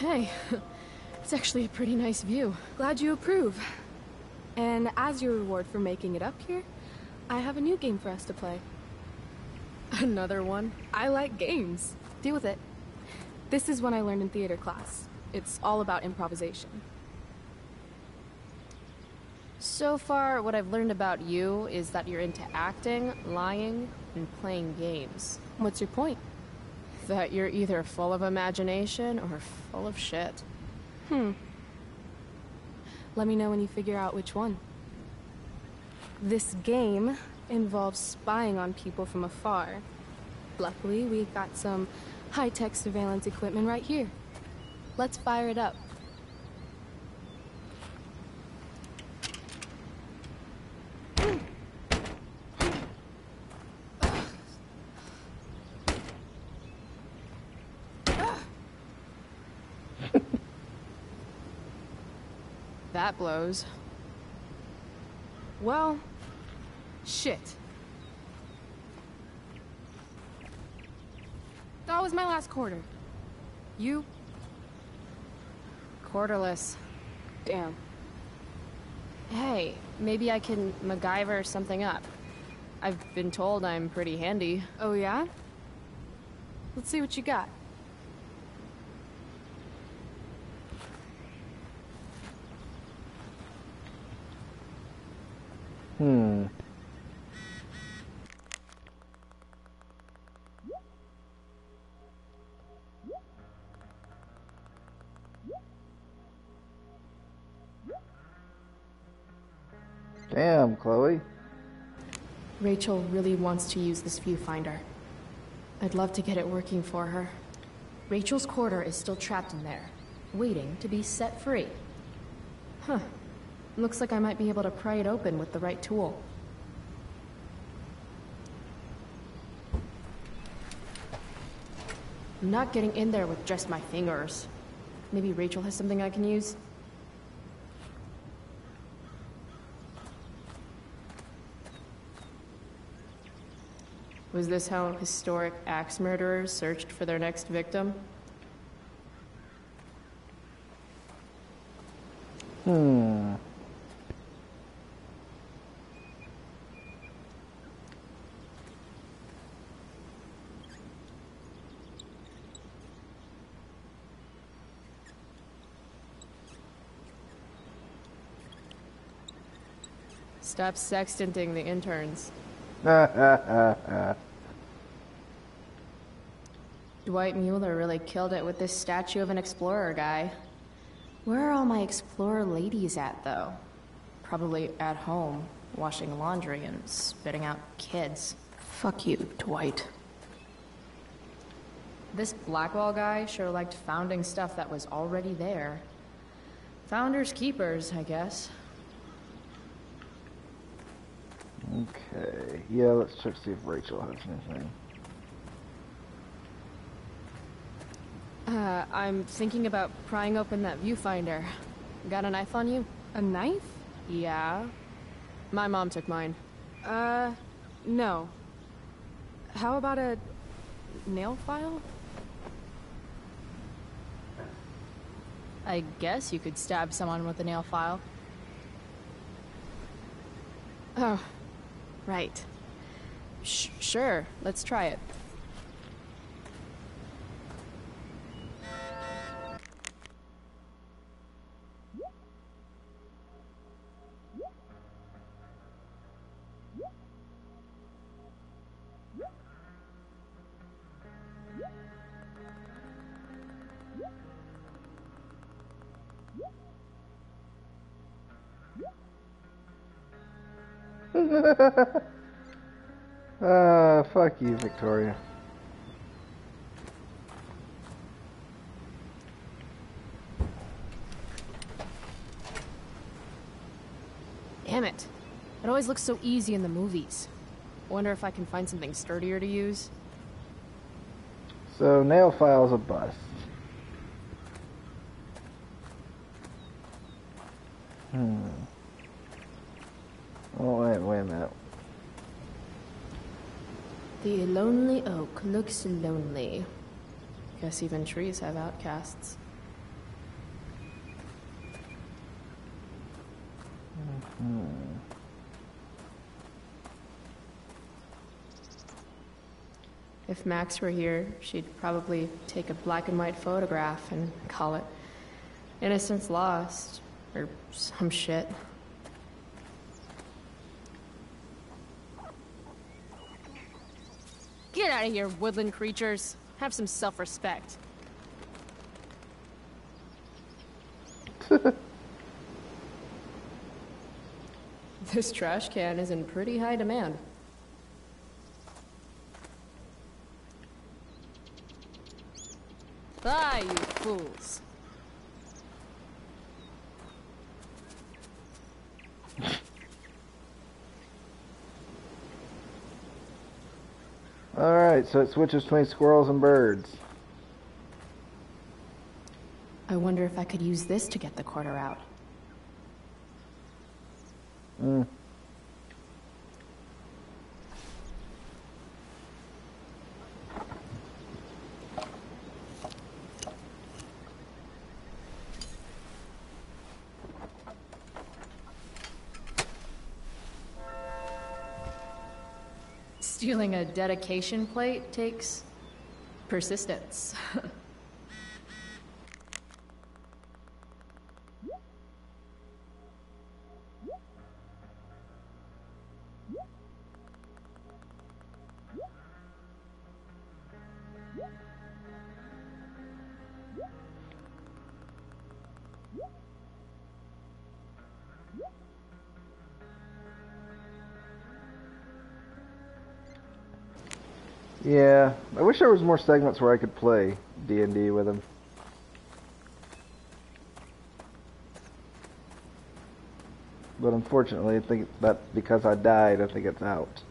Hey, [LAUGHS] it's actually a pretty nice view. Glad you approve. And as your reward for making it up here, I have a new game for us to play. [LAUGHS] Another one? I like games. Deal with it. This is one I learned in theater class. It's all about improvisation. So far, what I've learned about you is that you're into acting, lying, and playing games. What's your point? That you're either full of imagination or full of shit. Hmm. Let me know when you figure out which one. This game involves spying on people from afar. Luckily, we've got some high-tech surveillance equipment right here. Let's fire it up. That blows. Well, shit. That was my last quarter. You? Quarterless. Damn. Hey, maybe I can MacGyver something up. I've been told I'm pretty handy. Oh, yeah? Let's see what you got. Rachel really wants to use this viewfinder. I'd love to get it working for her. Rachel's quarter is still trapped in there, waiting to be set free. Huh. Looks like I might be able to pry it open with the right tool. I'm not getting in there with just my fingers. Maybe Rachel has something I can use? Was this how historic axe murderers searched for their next victim? Hmm. Stop sextanting the interns. [LAUGHS] Dwight Mueller really killed it with this statue of an explorer guy. Where are all my explorer ladies at, though? Probably at home, washing laundry and spitting out kids. Fuck you, Dwight. This Blackwell guy sure liked founding stuff that was already there. Founders keepers, I guess. Okay. Yeah, let's check to see if Rachel has anything. Uh, I'm thinking about prying open that viewfinder. Got a knife on you? A knife? Yeah. My mom took mine. Uh, no. How about a nail file? I guess you could stab someone with a nail file. Oh, right. Sh sure, let's try it. Fuck you, Victoria. Damn it. It always looks so easy in the movies. Wonder if I can find something sturdier to use. So, nail file's a bust. Hmm. Oh, wait, wait a minute. The lonely oak looks lonely. Guess even trees have outcasts. Mm-hmm. If Max were here, she'd probably take a black and white photograph and call it Innocence Lost, or some shit. Out of here, woodland creatures. Have some self-respect. [LAUGHS] This trash can is in pretty high demand. Ah, you fools. Alright, so it switches between squirrels and birds. I wonder if I could use this to get the quarter out. Hmm. Stealing a dedication plate takes persistence. [LAUGHS] Yeah, I wish there was more segments where I could play D&D with him. But unfortunately, I think that because I died, I think it's out.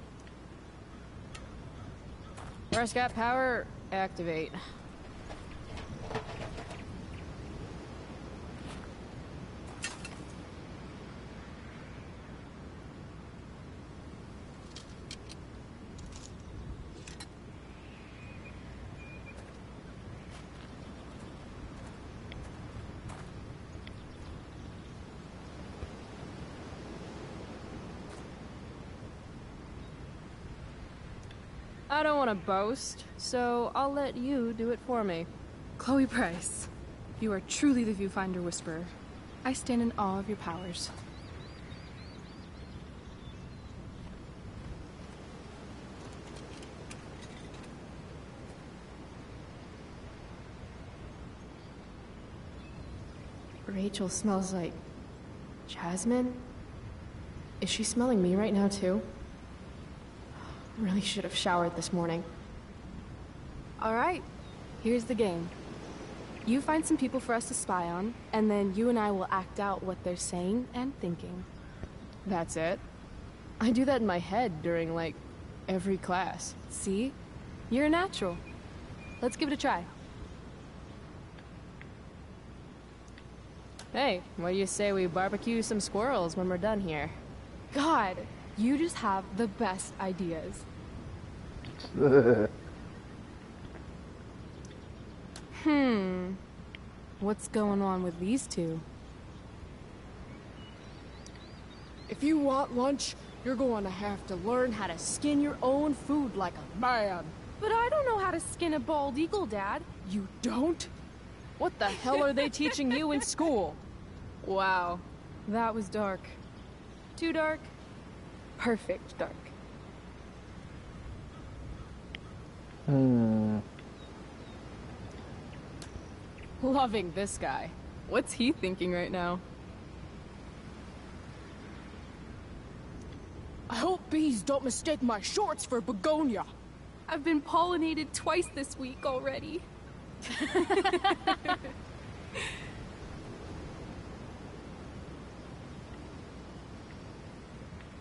Rescat power, activate. I don't want to boast, so I'll let you do it for me. Chloe Price, you are truly the viewfinder whisperer. I stand in awe of your powers. Rachel smells like jasmine. Is she smelling me right now too? Really should have showered this morning. All right, here's the game. You find some people for us to spy on, and then you and I will act out what they're saying and thinking. That's it. I do that in my head during like every class. See? You're a natural. Let's give it a try. Hey, what do you say we barbecue some squirrels when we're done here? God, you just have the best ideas. [LAUGHS] Hmm. What's going on with these two? If you want lunch, you're going to have to learn how to skin your own food like a man. But I don't know how to skin a bald eagle, Dad. You don't? What the hell are they teaching you in school? [LAUGHS] Wow, that was dark. Too dark? Perfect dark. Hmm. Loving this guy. What's he thinking right now? I hope bees don't mistake my shorts for begonia. I've been pollinated twice this week already. [LAUGHS]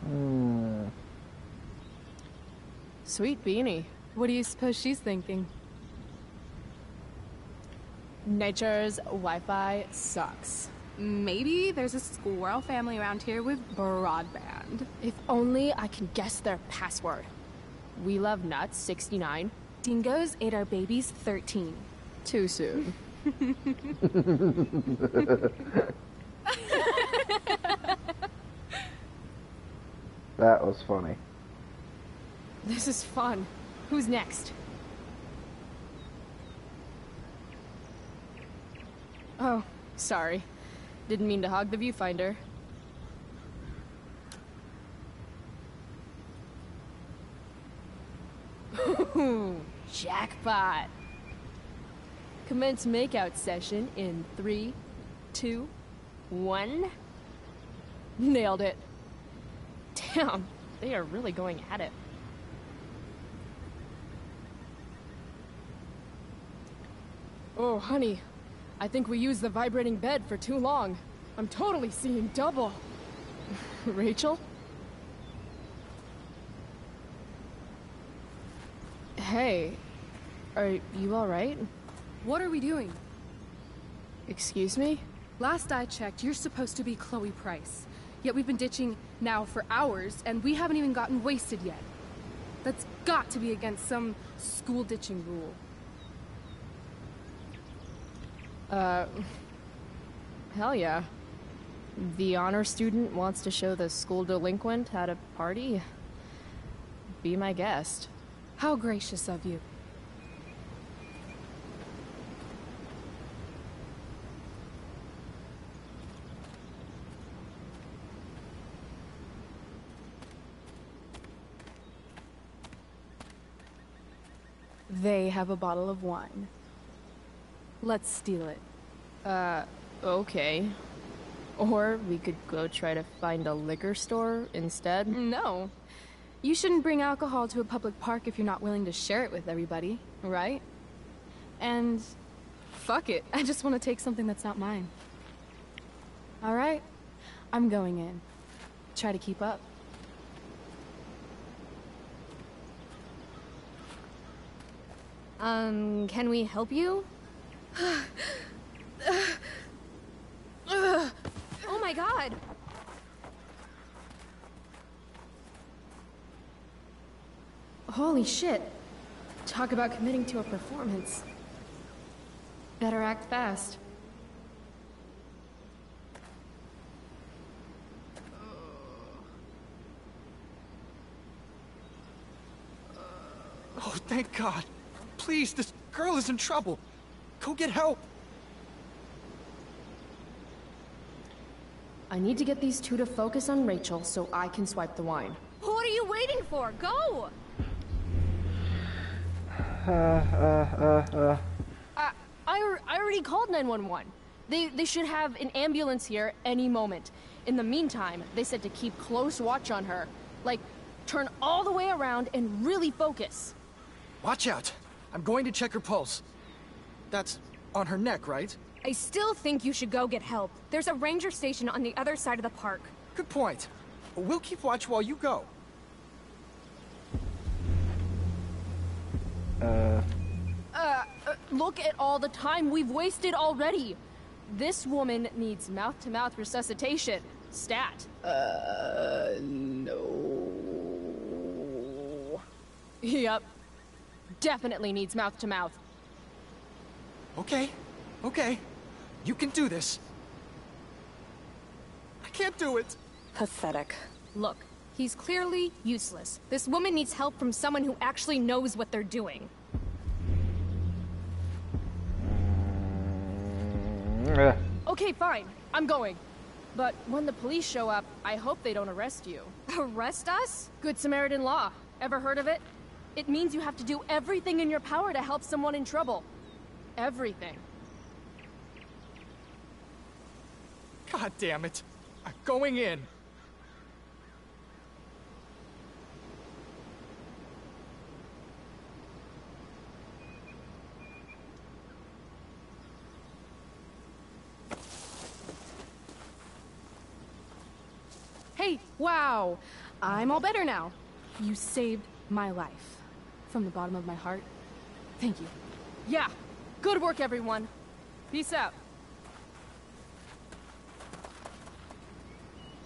Hmm. Sweet beanie. What do you suppose she's thinking? Nature's Wi-Fi sucks. Maybe there's a squirrel family around here with broadband. If only I can guess their password. We love nuts 69. Dingoes ate our babies 13. Too soon. [LAUGHS] That was funny. This is fun. Who's next? Oh, sorry. Didn't mean to hog the viewfinder. Ooh, [LAUGHS] jackpot. Commence makeout session in three, two, one. Nailed it. Damn, they are really going at it. Oh, honey, I think we used the vibrating bed for too long. I'm totally seeing double. [LAUGHS] Rachel? Hey, are you alright? What are we doing? Excuse me? Last I checked, you're supposed to be Chloe Price. Yet we've been ditching now for hours, and we haven't even gotten wasted yet. That's got to be against some school ditching rule. Uh, hell yeah. The honor student wants to show the school delinquent at a party? Be my guest. How gracious of you. They have a bottle of wine. Let's steal it. Uh, okay. Or we could go try to find a liquor store instead. No. You shouldn't bring alcohol to a public park if you're not willing to share it with everybody, right? And fuck it, I just want to take something that's not mine. All right, I'm going in. Try to keep up. Um, can we help you? oh my god! Holy shit. Talk about committing to a performance. Better act fast. Oh, thank God. Please, this girl is in trouble. Go get help. I need to get these two to focus on Rachel so I can swipe the wine. What are you waiting for? Go! Uh, uh, uh, uh. I, I, I already called 911. They, they should have an ambulance here any moment. In the meantime, they said to keep close watch on her. Like, turn all the way around and really focus. Watch out. I'm going to check her pulse. That's on her neck, right? I still think you should go get help. There's a ranger station on the other side of the park. Good point. We'll keep watch while you go. Uh. Uh, uh, look at all the time we've wasted already. This woman needs mouth-to-mouth resuscitation. Stat. Uh, no. Yep. Definitely needs mouth-to-mouth. Okay, okay. You can do this. I can't do it. Pathetic. Look, he's clearly useless. This woman needs help from someone who actually knows what they're doing. Okay, fine. I'm going. But when the police show up, I hope they don't arrest you. [LAUGHS] Arrest us? Good Samaritan law. Ever heard of it? It means you have to do everything in your power to help someone in trouble. Everything. God damn it. I'm going in. Hey, wow! I'm all better now. You saved my life. From the bottom of my heart, thank you. Yeah. Good work, everyone. Peace out.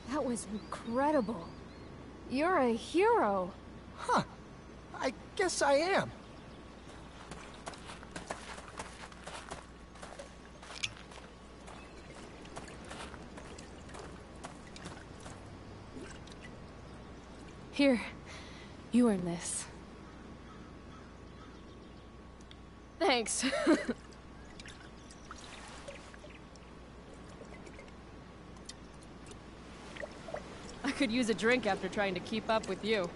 That was incredible. You're a hero. Huh. I guess I am. Here, you earned this. Thanks. [LAUGHS] I could use a drink after trying to keep up with you.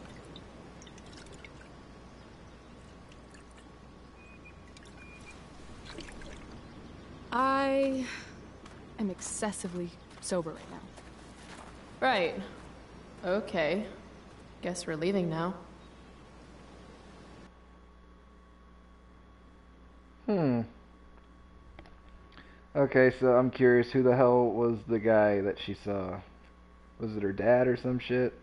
I am excessively sober right now. Right. Okay. Guess we're leaving now. Hmm. Okay, so I'm curious who the hell was the guy that she saw? Was it her dad or some shit?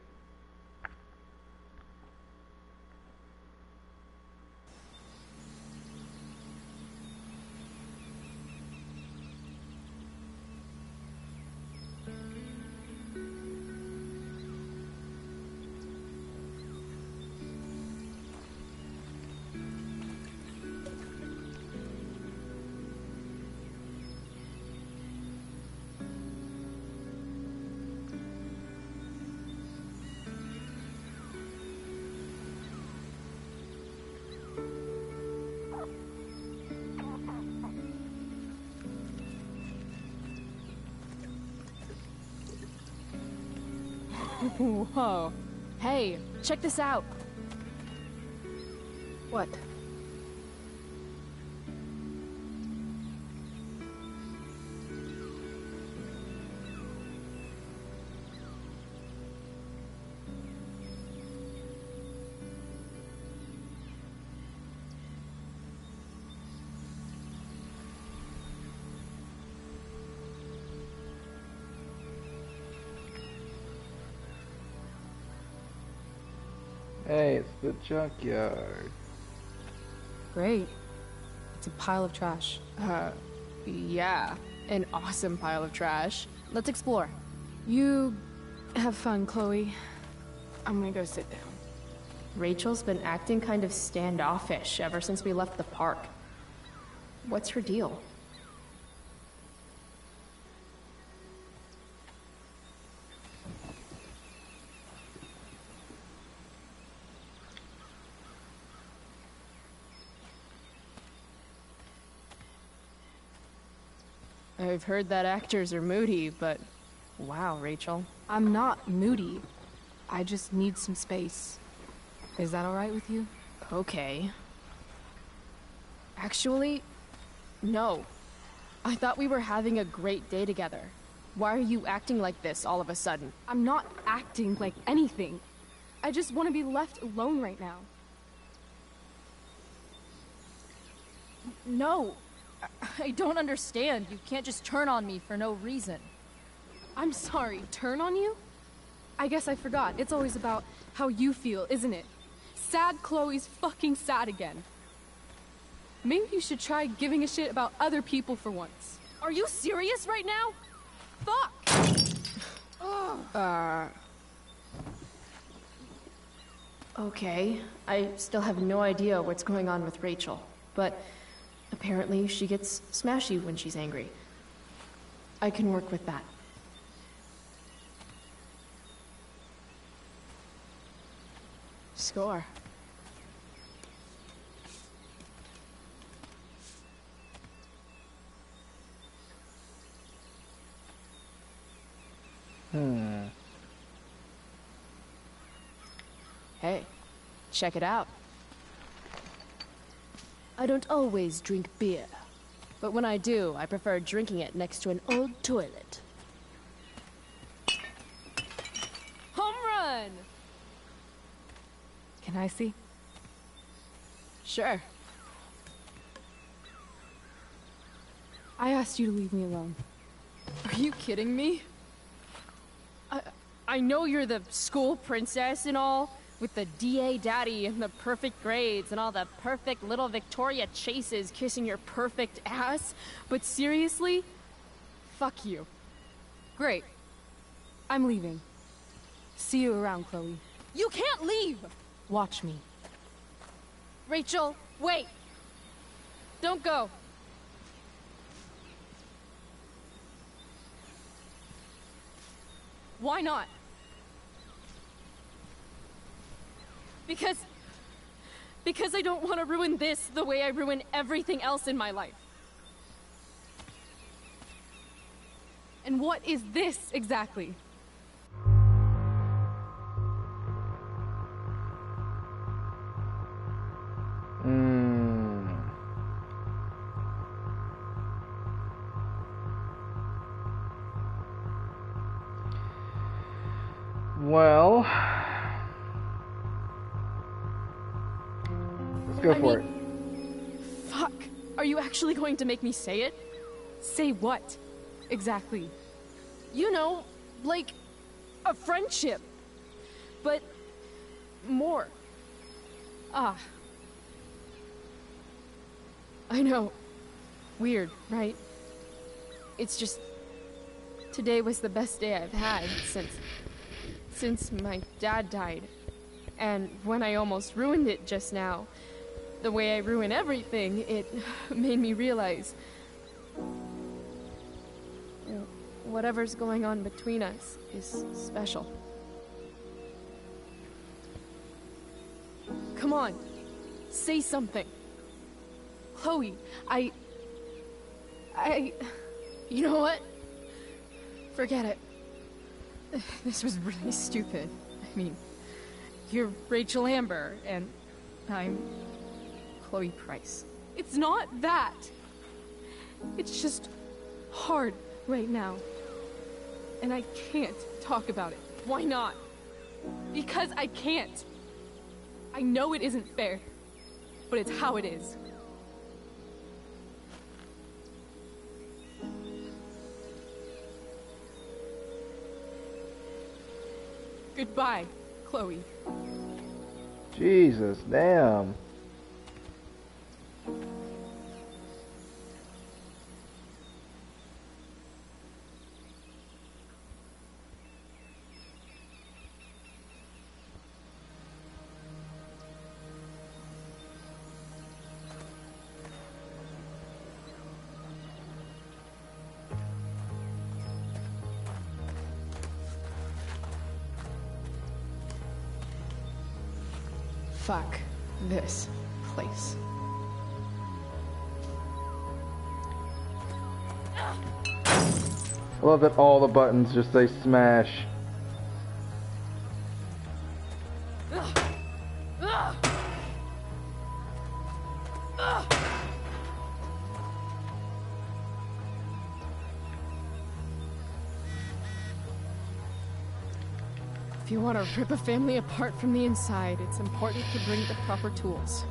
Check this out. What? Junkyard. Great. It's a pile of trash. Uh, yeah. An awesome pile of trash. Let's explore. You have fun, Chloe. I'm gonna go sit down. Rachel's been acting kind of standoffish ever since we left the park. What's her deal? I've heard that actors are moody, but wow, Rachel. I'm not moody. I just need some space. Is that alright with you? Okay. Actually, no. I thought we were having a great day together. Why are you acting like this all of a sudden? I'm not acting like anything. I just want to be left alone right now. No. I- I don't understand. You can't just turn on me for no reason. I'm sorry, turn on you? I guess I forgot. It's always about how you feel, isn't it? Sad Chloe's fucking sad again. Maybe you should try giving a shit about other people for once. Are you serious right now? Fuck! [SIGHS] Uh. Okay. I still have no idea what's going on with Rachel, but apparently she gets smashy when she's angry. I can work with that. Score. Hmm. Hey, check it out. I don't always drink beer, but when I do, I prefer drinking it next to an old toilet. Home run! Can I see? Sure. I asked you to leave me alone. Are you kidding me? I, I know you're the school princess and all, with the DA daddy and the perfect grades and all the perfect little Victoria Chases kissing your perfect ass, but seriously? Fuck you. Great. I'm leaving. See you around, Chloe. You can't leave! Watch me. Rachel, wait! Don't go. Why not? Because. Because I don't want to ruin this the way I ruin everything else in my life. And what is this exactly? To make me say it? Say what? Exactly. You know, like a friendship. But more. Ah. I know. Weird, right? It's just today was the best day I've had since since my dad died. And when I almost ruined it just now, the way I ruin everything, it [SIGHS] made me realize whatever's going on between us is special. Come on, say something. Chloe, I. I. You know what? Forget it. [SIGHS] This was really stupid. I mean, you're Rachel Amber, and I'm Chloe Price. It's not that. It's just hard right now. And I can't talk about it. Why not? Because I can't. I know it isn't fair, but it's how it is. Goodbye, Chloe. Jesus, damn. Love that all the buttons just say smash. If you want to rip a family apart from the inside, it's important to bring the proper tools.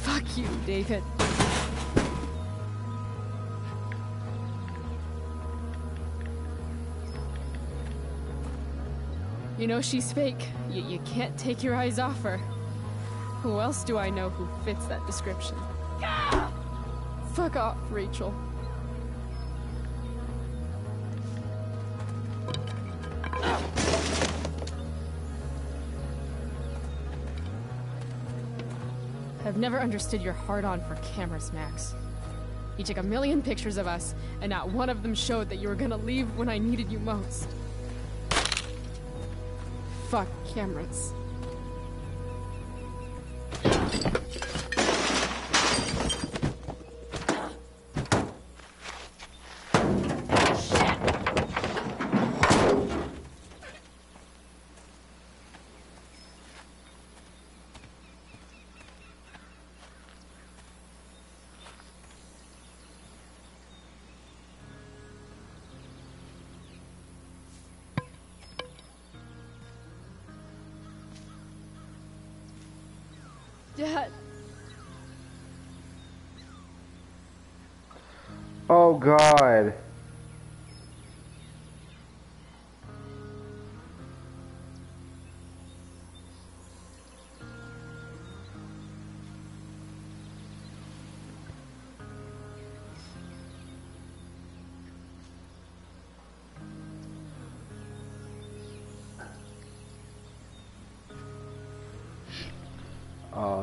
Fuck you, David. You know she's fake. You can't take your eyes off her. Who else do I know who fits that description? Fuck off, Rachel. I've never understood your hard on for cameras, Max. You took a million pictures of us, and not one of them showed that you were gonna leave when I needed you most. Fuck cameras.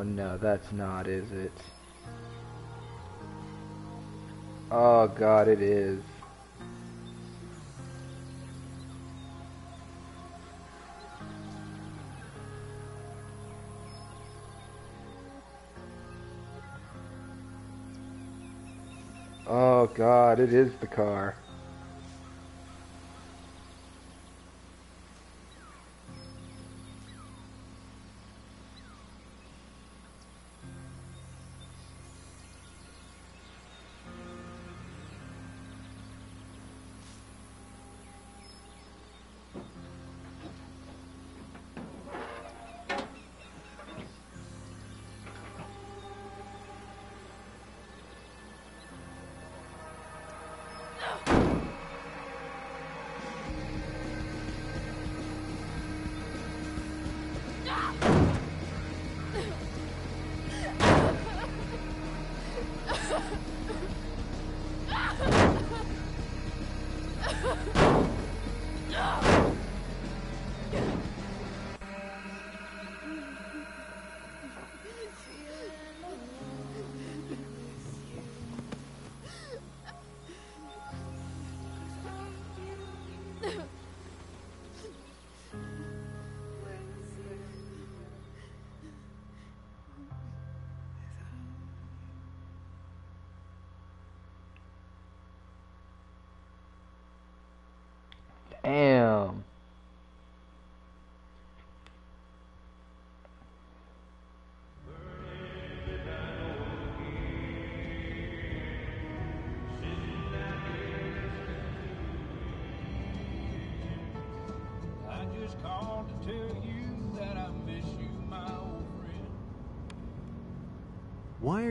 Oh no, that's not, is it? Oh god, it is. Oh god, it is the car.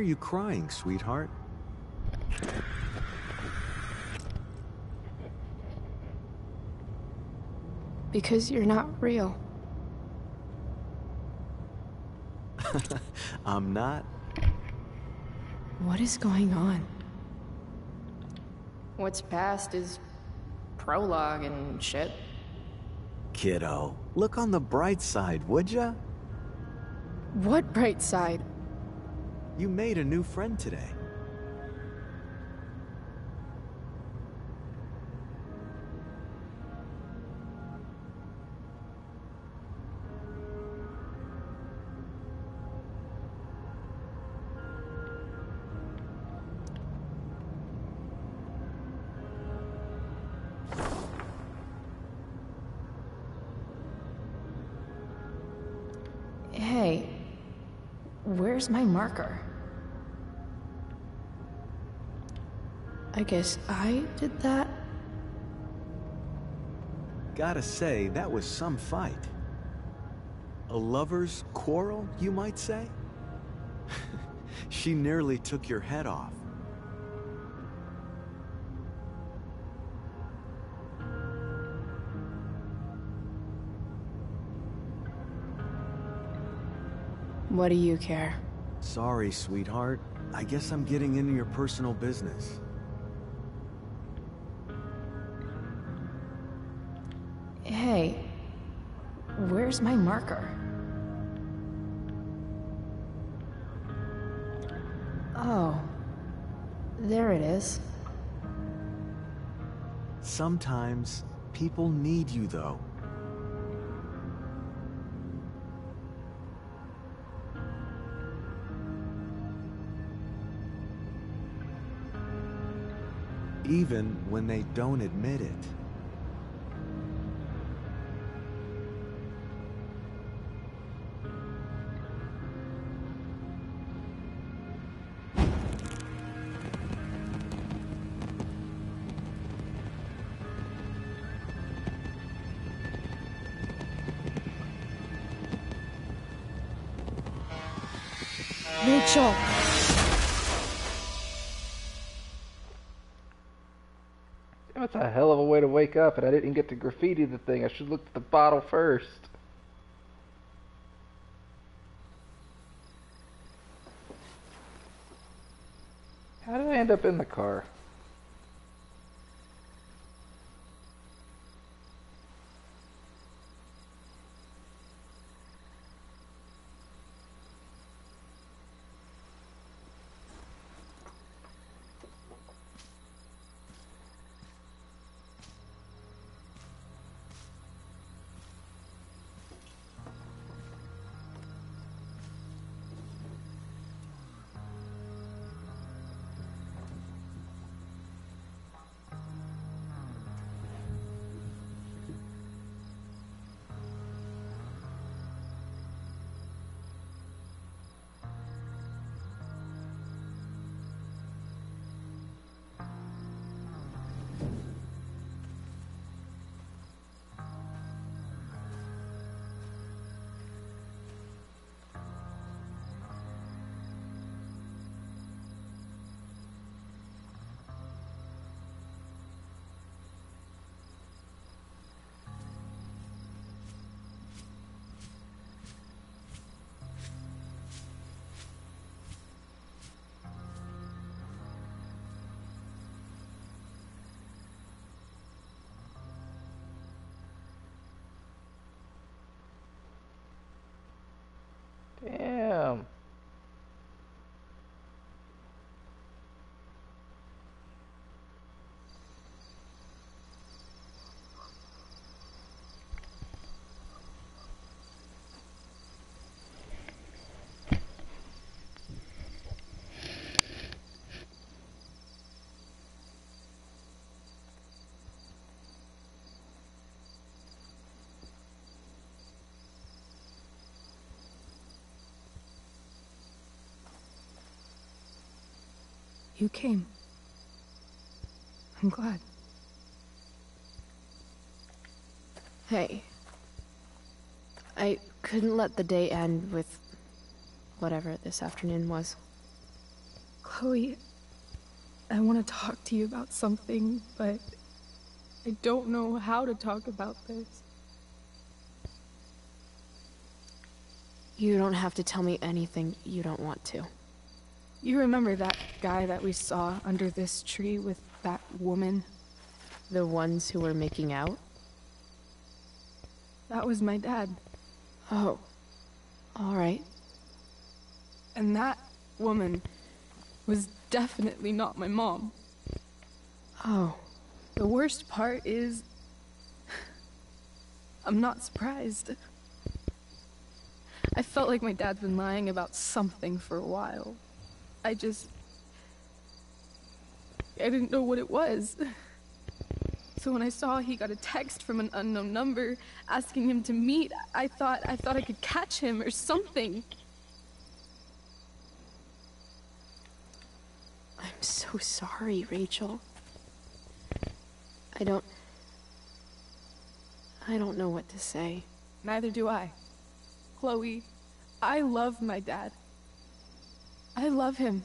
Are you crying, sweetheart? Because you're not real. [LAUGHS] I'm not. What is going on? What's past is prologue and shit. Kiddo, look on the bright side, would ya? What bright side? You made a new friend today. Where's my marker? I guess I did that? Gotta say, that was some fight. A lover's quarrel, you might say? [LAUGHS] she nearly took your head off. What do you care? Sorry, sweetheart. I guess I'm getting into your personal business. Hey, where's my marker? Oh, there it is. Sometimes people need you, though. Even when they don't admit it. Rachel! Way to wake up, and I didn't get to graffiti the thing. I should look at the bottle first. How did I end up in the car? You came. I'm glad. Hey. I couldn't let the day end with whatever this afternoon was. Chloe, I want to talk to you about something, but I don't know how to talk about this. You don't have to tell me anything you don't want to. You remember that guy that we saw under this tree with that woman? The ones who were making out? That was my dad. Oh. Alright. And that woman was definitely not my mom. Oh. The worst part is. [SIGHS] I'm not surprised. I felt like my dad's been lying about something for a while. I just. I didn't know what it was. So when I saw he got a text from an unknown number asking him to meet, I thought I thought I could catch him or something. I'm so sorry, Rachel. I don't. I don't know what to say. Neither do I. Chloe, I love my dad. I love him.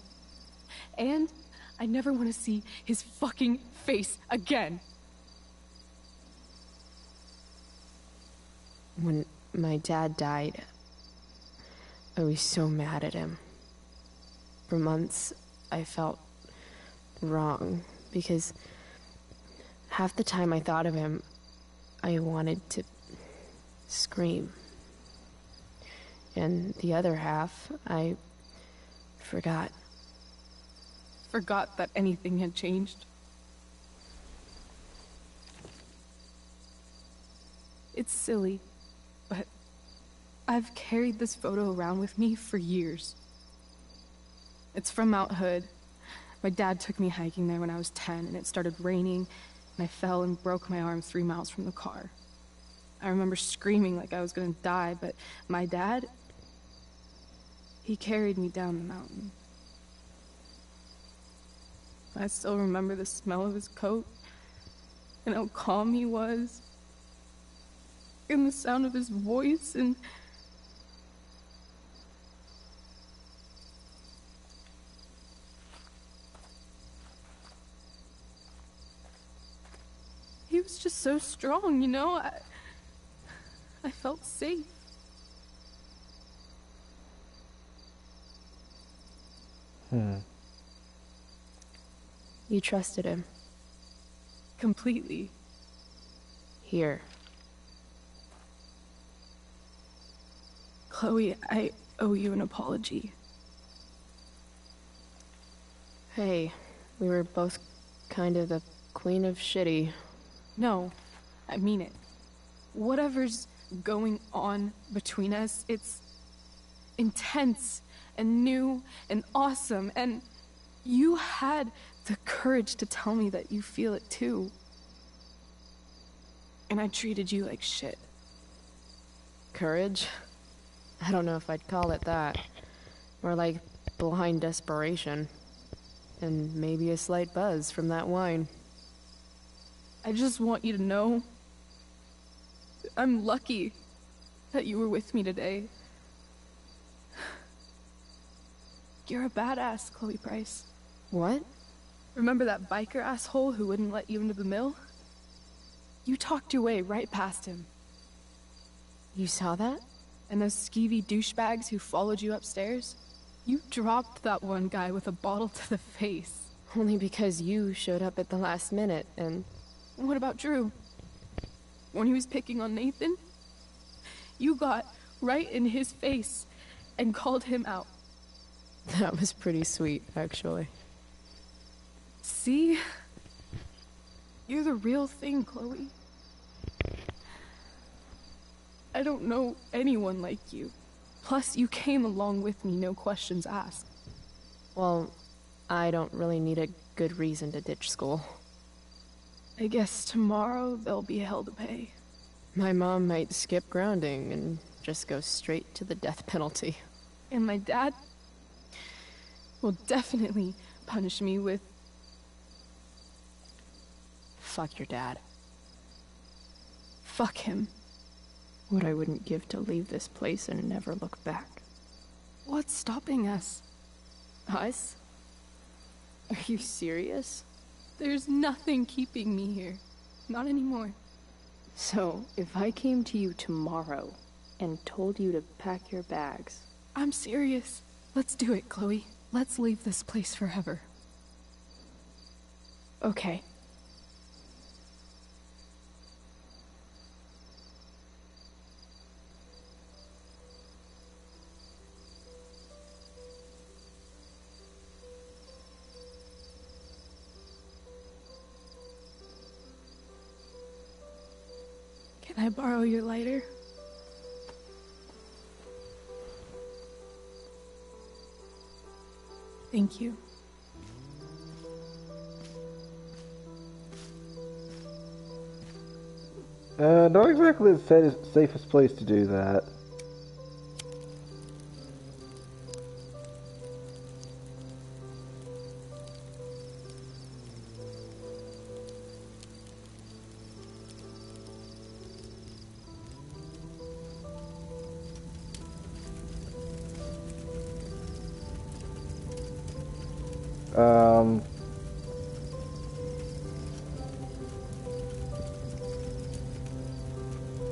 And I never want to see his fucking face again. When my dad died, I was so mad at him. For months, I felt wrong because half the time I thought of him, I wanted to scream. And the other half, I forgot. Forgot that anything had changed. It's silly, but I've carried this photo around with me for years. It's from Mount Hood. My dad took me hiking there when I was 10, and it started raining, and I fell and broke my arm three miles from the car. I remember screaming like I was gonna die, but my dad, he carried me down the mountain. I still remember the smell of his coat, and how calm he was, and the sound of his voice, and he was just so strong, you know? I, I felt safe. Hmm. You trusted him. Completely. Here. Chloe, I owe you an apology. Hey, we were both kind of the queen of shitty. No, I mean it. Whatever's going on between us, it's intense and new and awesome, and you had the courage to tell me that you feel it too. And I treated you like shit. Courage? I don't know if I'd call it that. More like blind desperation. And maybe a slight buzz from that wine. I just want you to know I'm lucky that you were with me today. You're a badass, Chloe Price. What? Remember that biker asshole who wouldn't let you into the mill? You talked your way right past him. You saw that? And those skeevy douchebags who followed you upstairs? You dropped that one guy with a bottle to the face. Only because you showed up at the last minute and. What about Drew? When he was picking on Nathan? You got right in his face and called him out. [LAUGHS] That was pretty sweet, actually. See? You're the real thing, Chloe. I don't know anyone like you. Plus, you came along with me, no questions asked. Well, I don't really need a good reason to ditch school. I guess tomorrow there'll be hell to pay. My mom might skip grounding and just go straight to the death penalty. And my dad will definitely punish me with. Fuck your dad. Fuck him. What I wouldn't give to leave this place and never look back. What's stopping us? Us? Are you serious? There's nothing keeping me here. Not anymore. So, if I came to you tomorrow and told you to pack your bags. I'm serious. Let's do it, Chloe. Let's leave this place forever. Okay. Can I borrow your lighter? Thank you. Uh, not exactly the safest- safest place to do that. Um,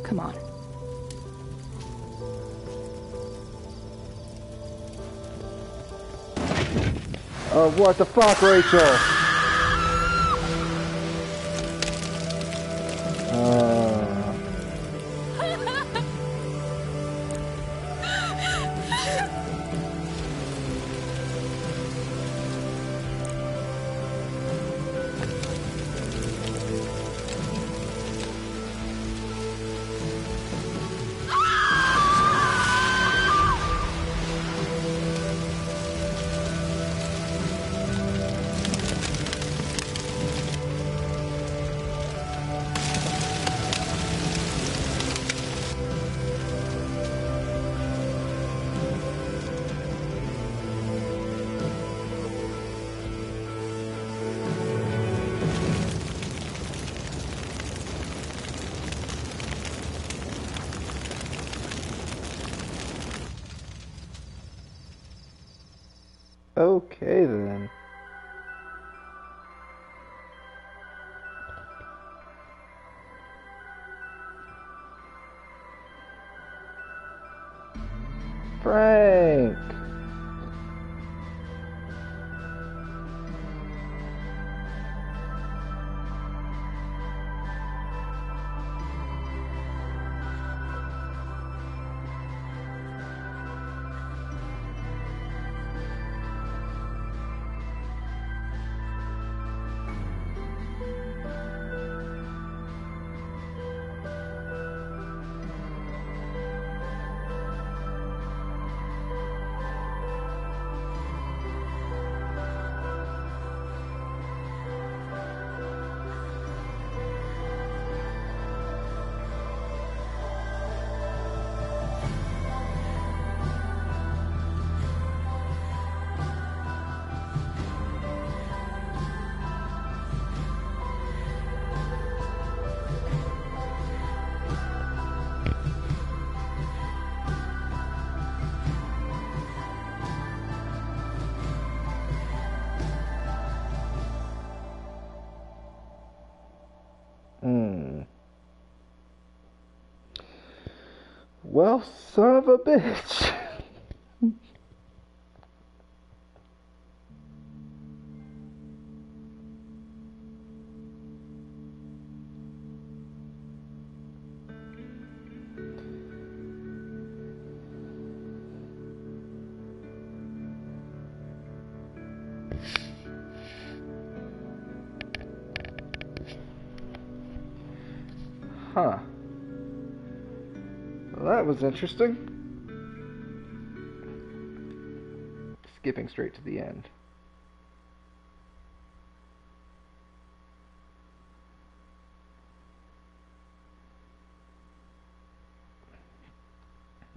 Come on. oh, what the fuck, Rachel? Son of a bitch. That was interesting. Skipping straight to the end.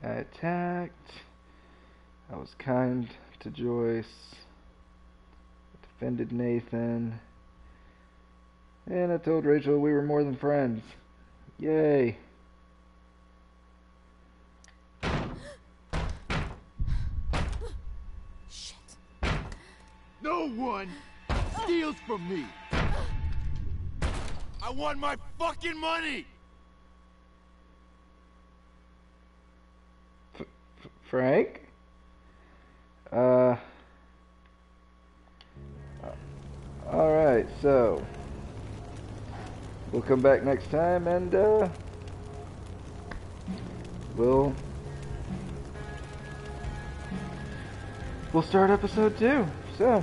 I attacked. I was kind to Joyce. Defended Nathan. And I told Rachel we were more than friends. Yay. No one steals from me. I want my fucking money. Frank? Uh. Alright, so. We'll come back next time and, uh. We'll. We'll start episode two. So.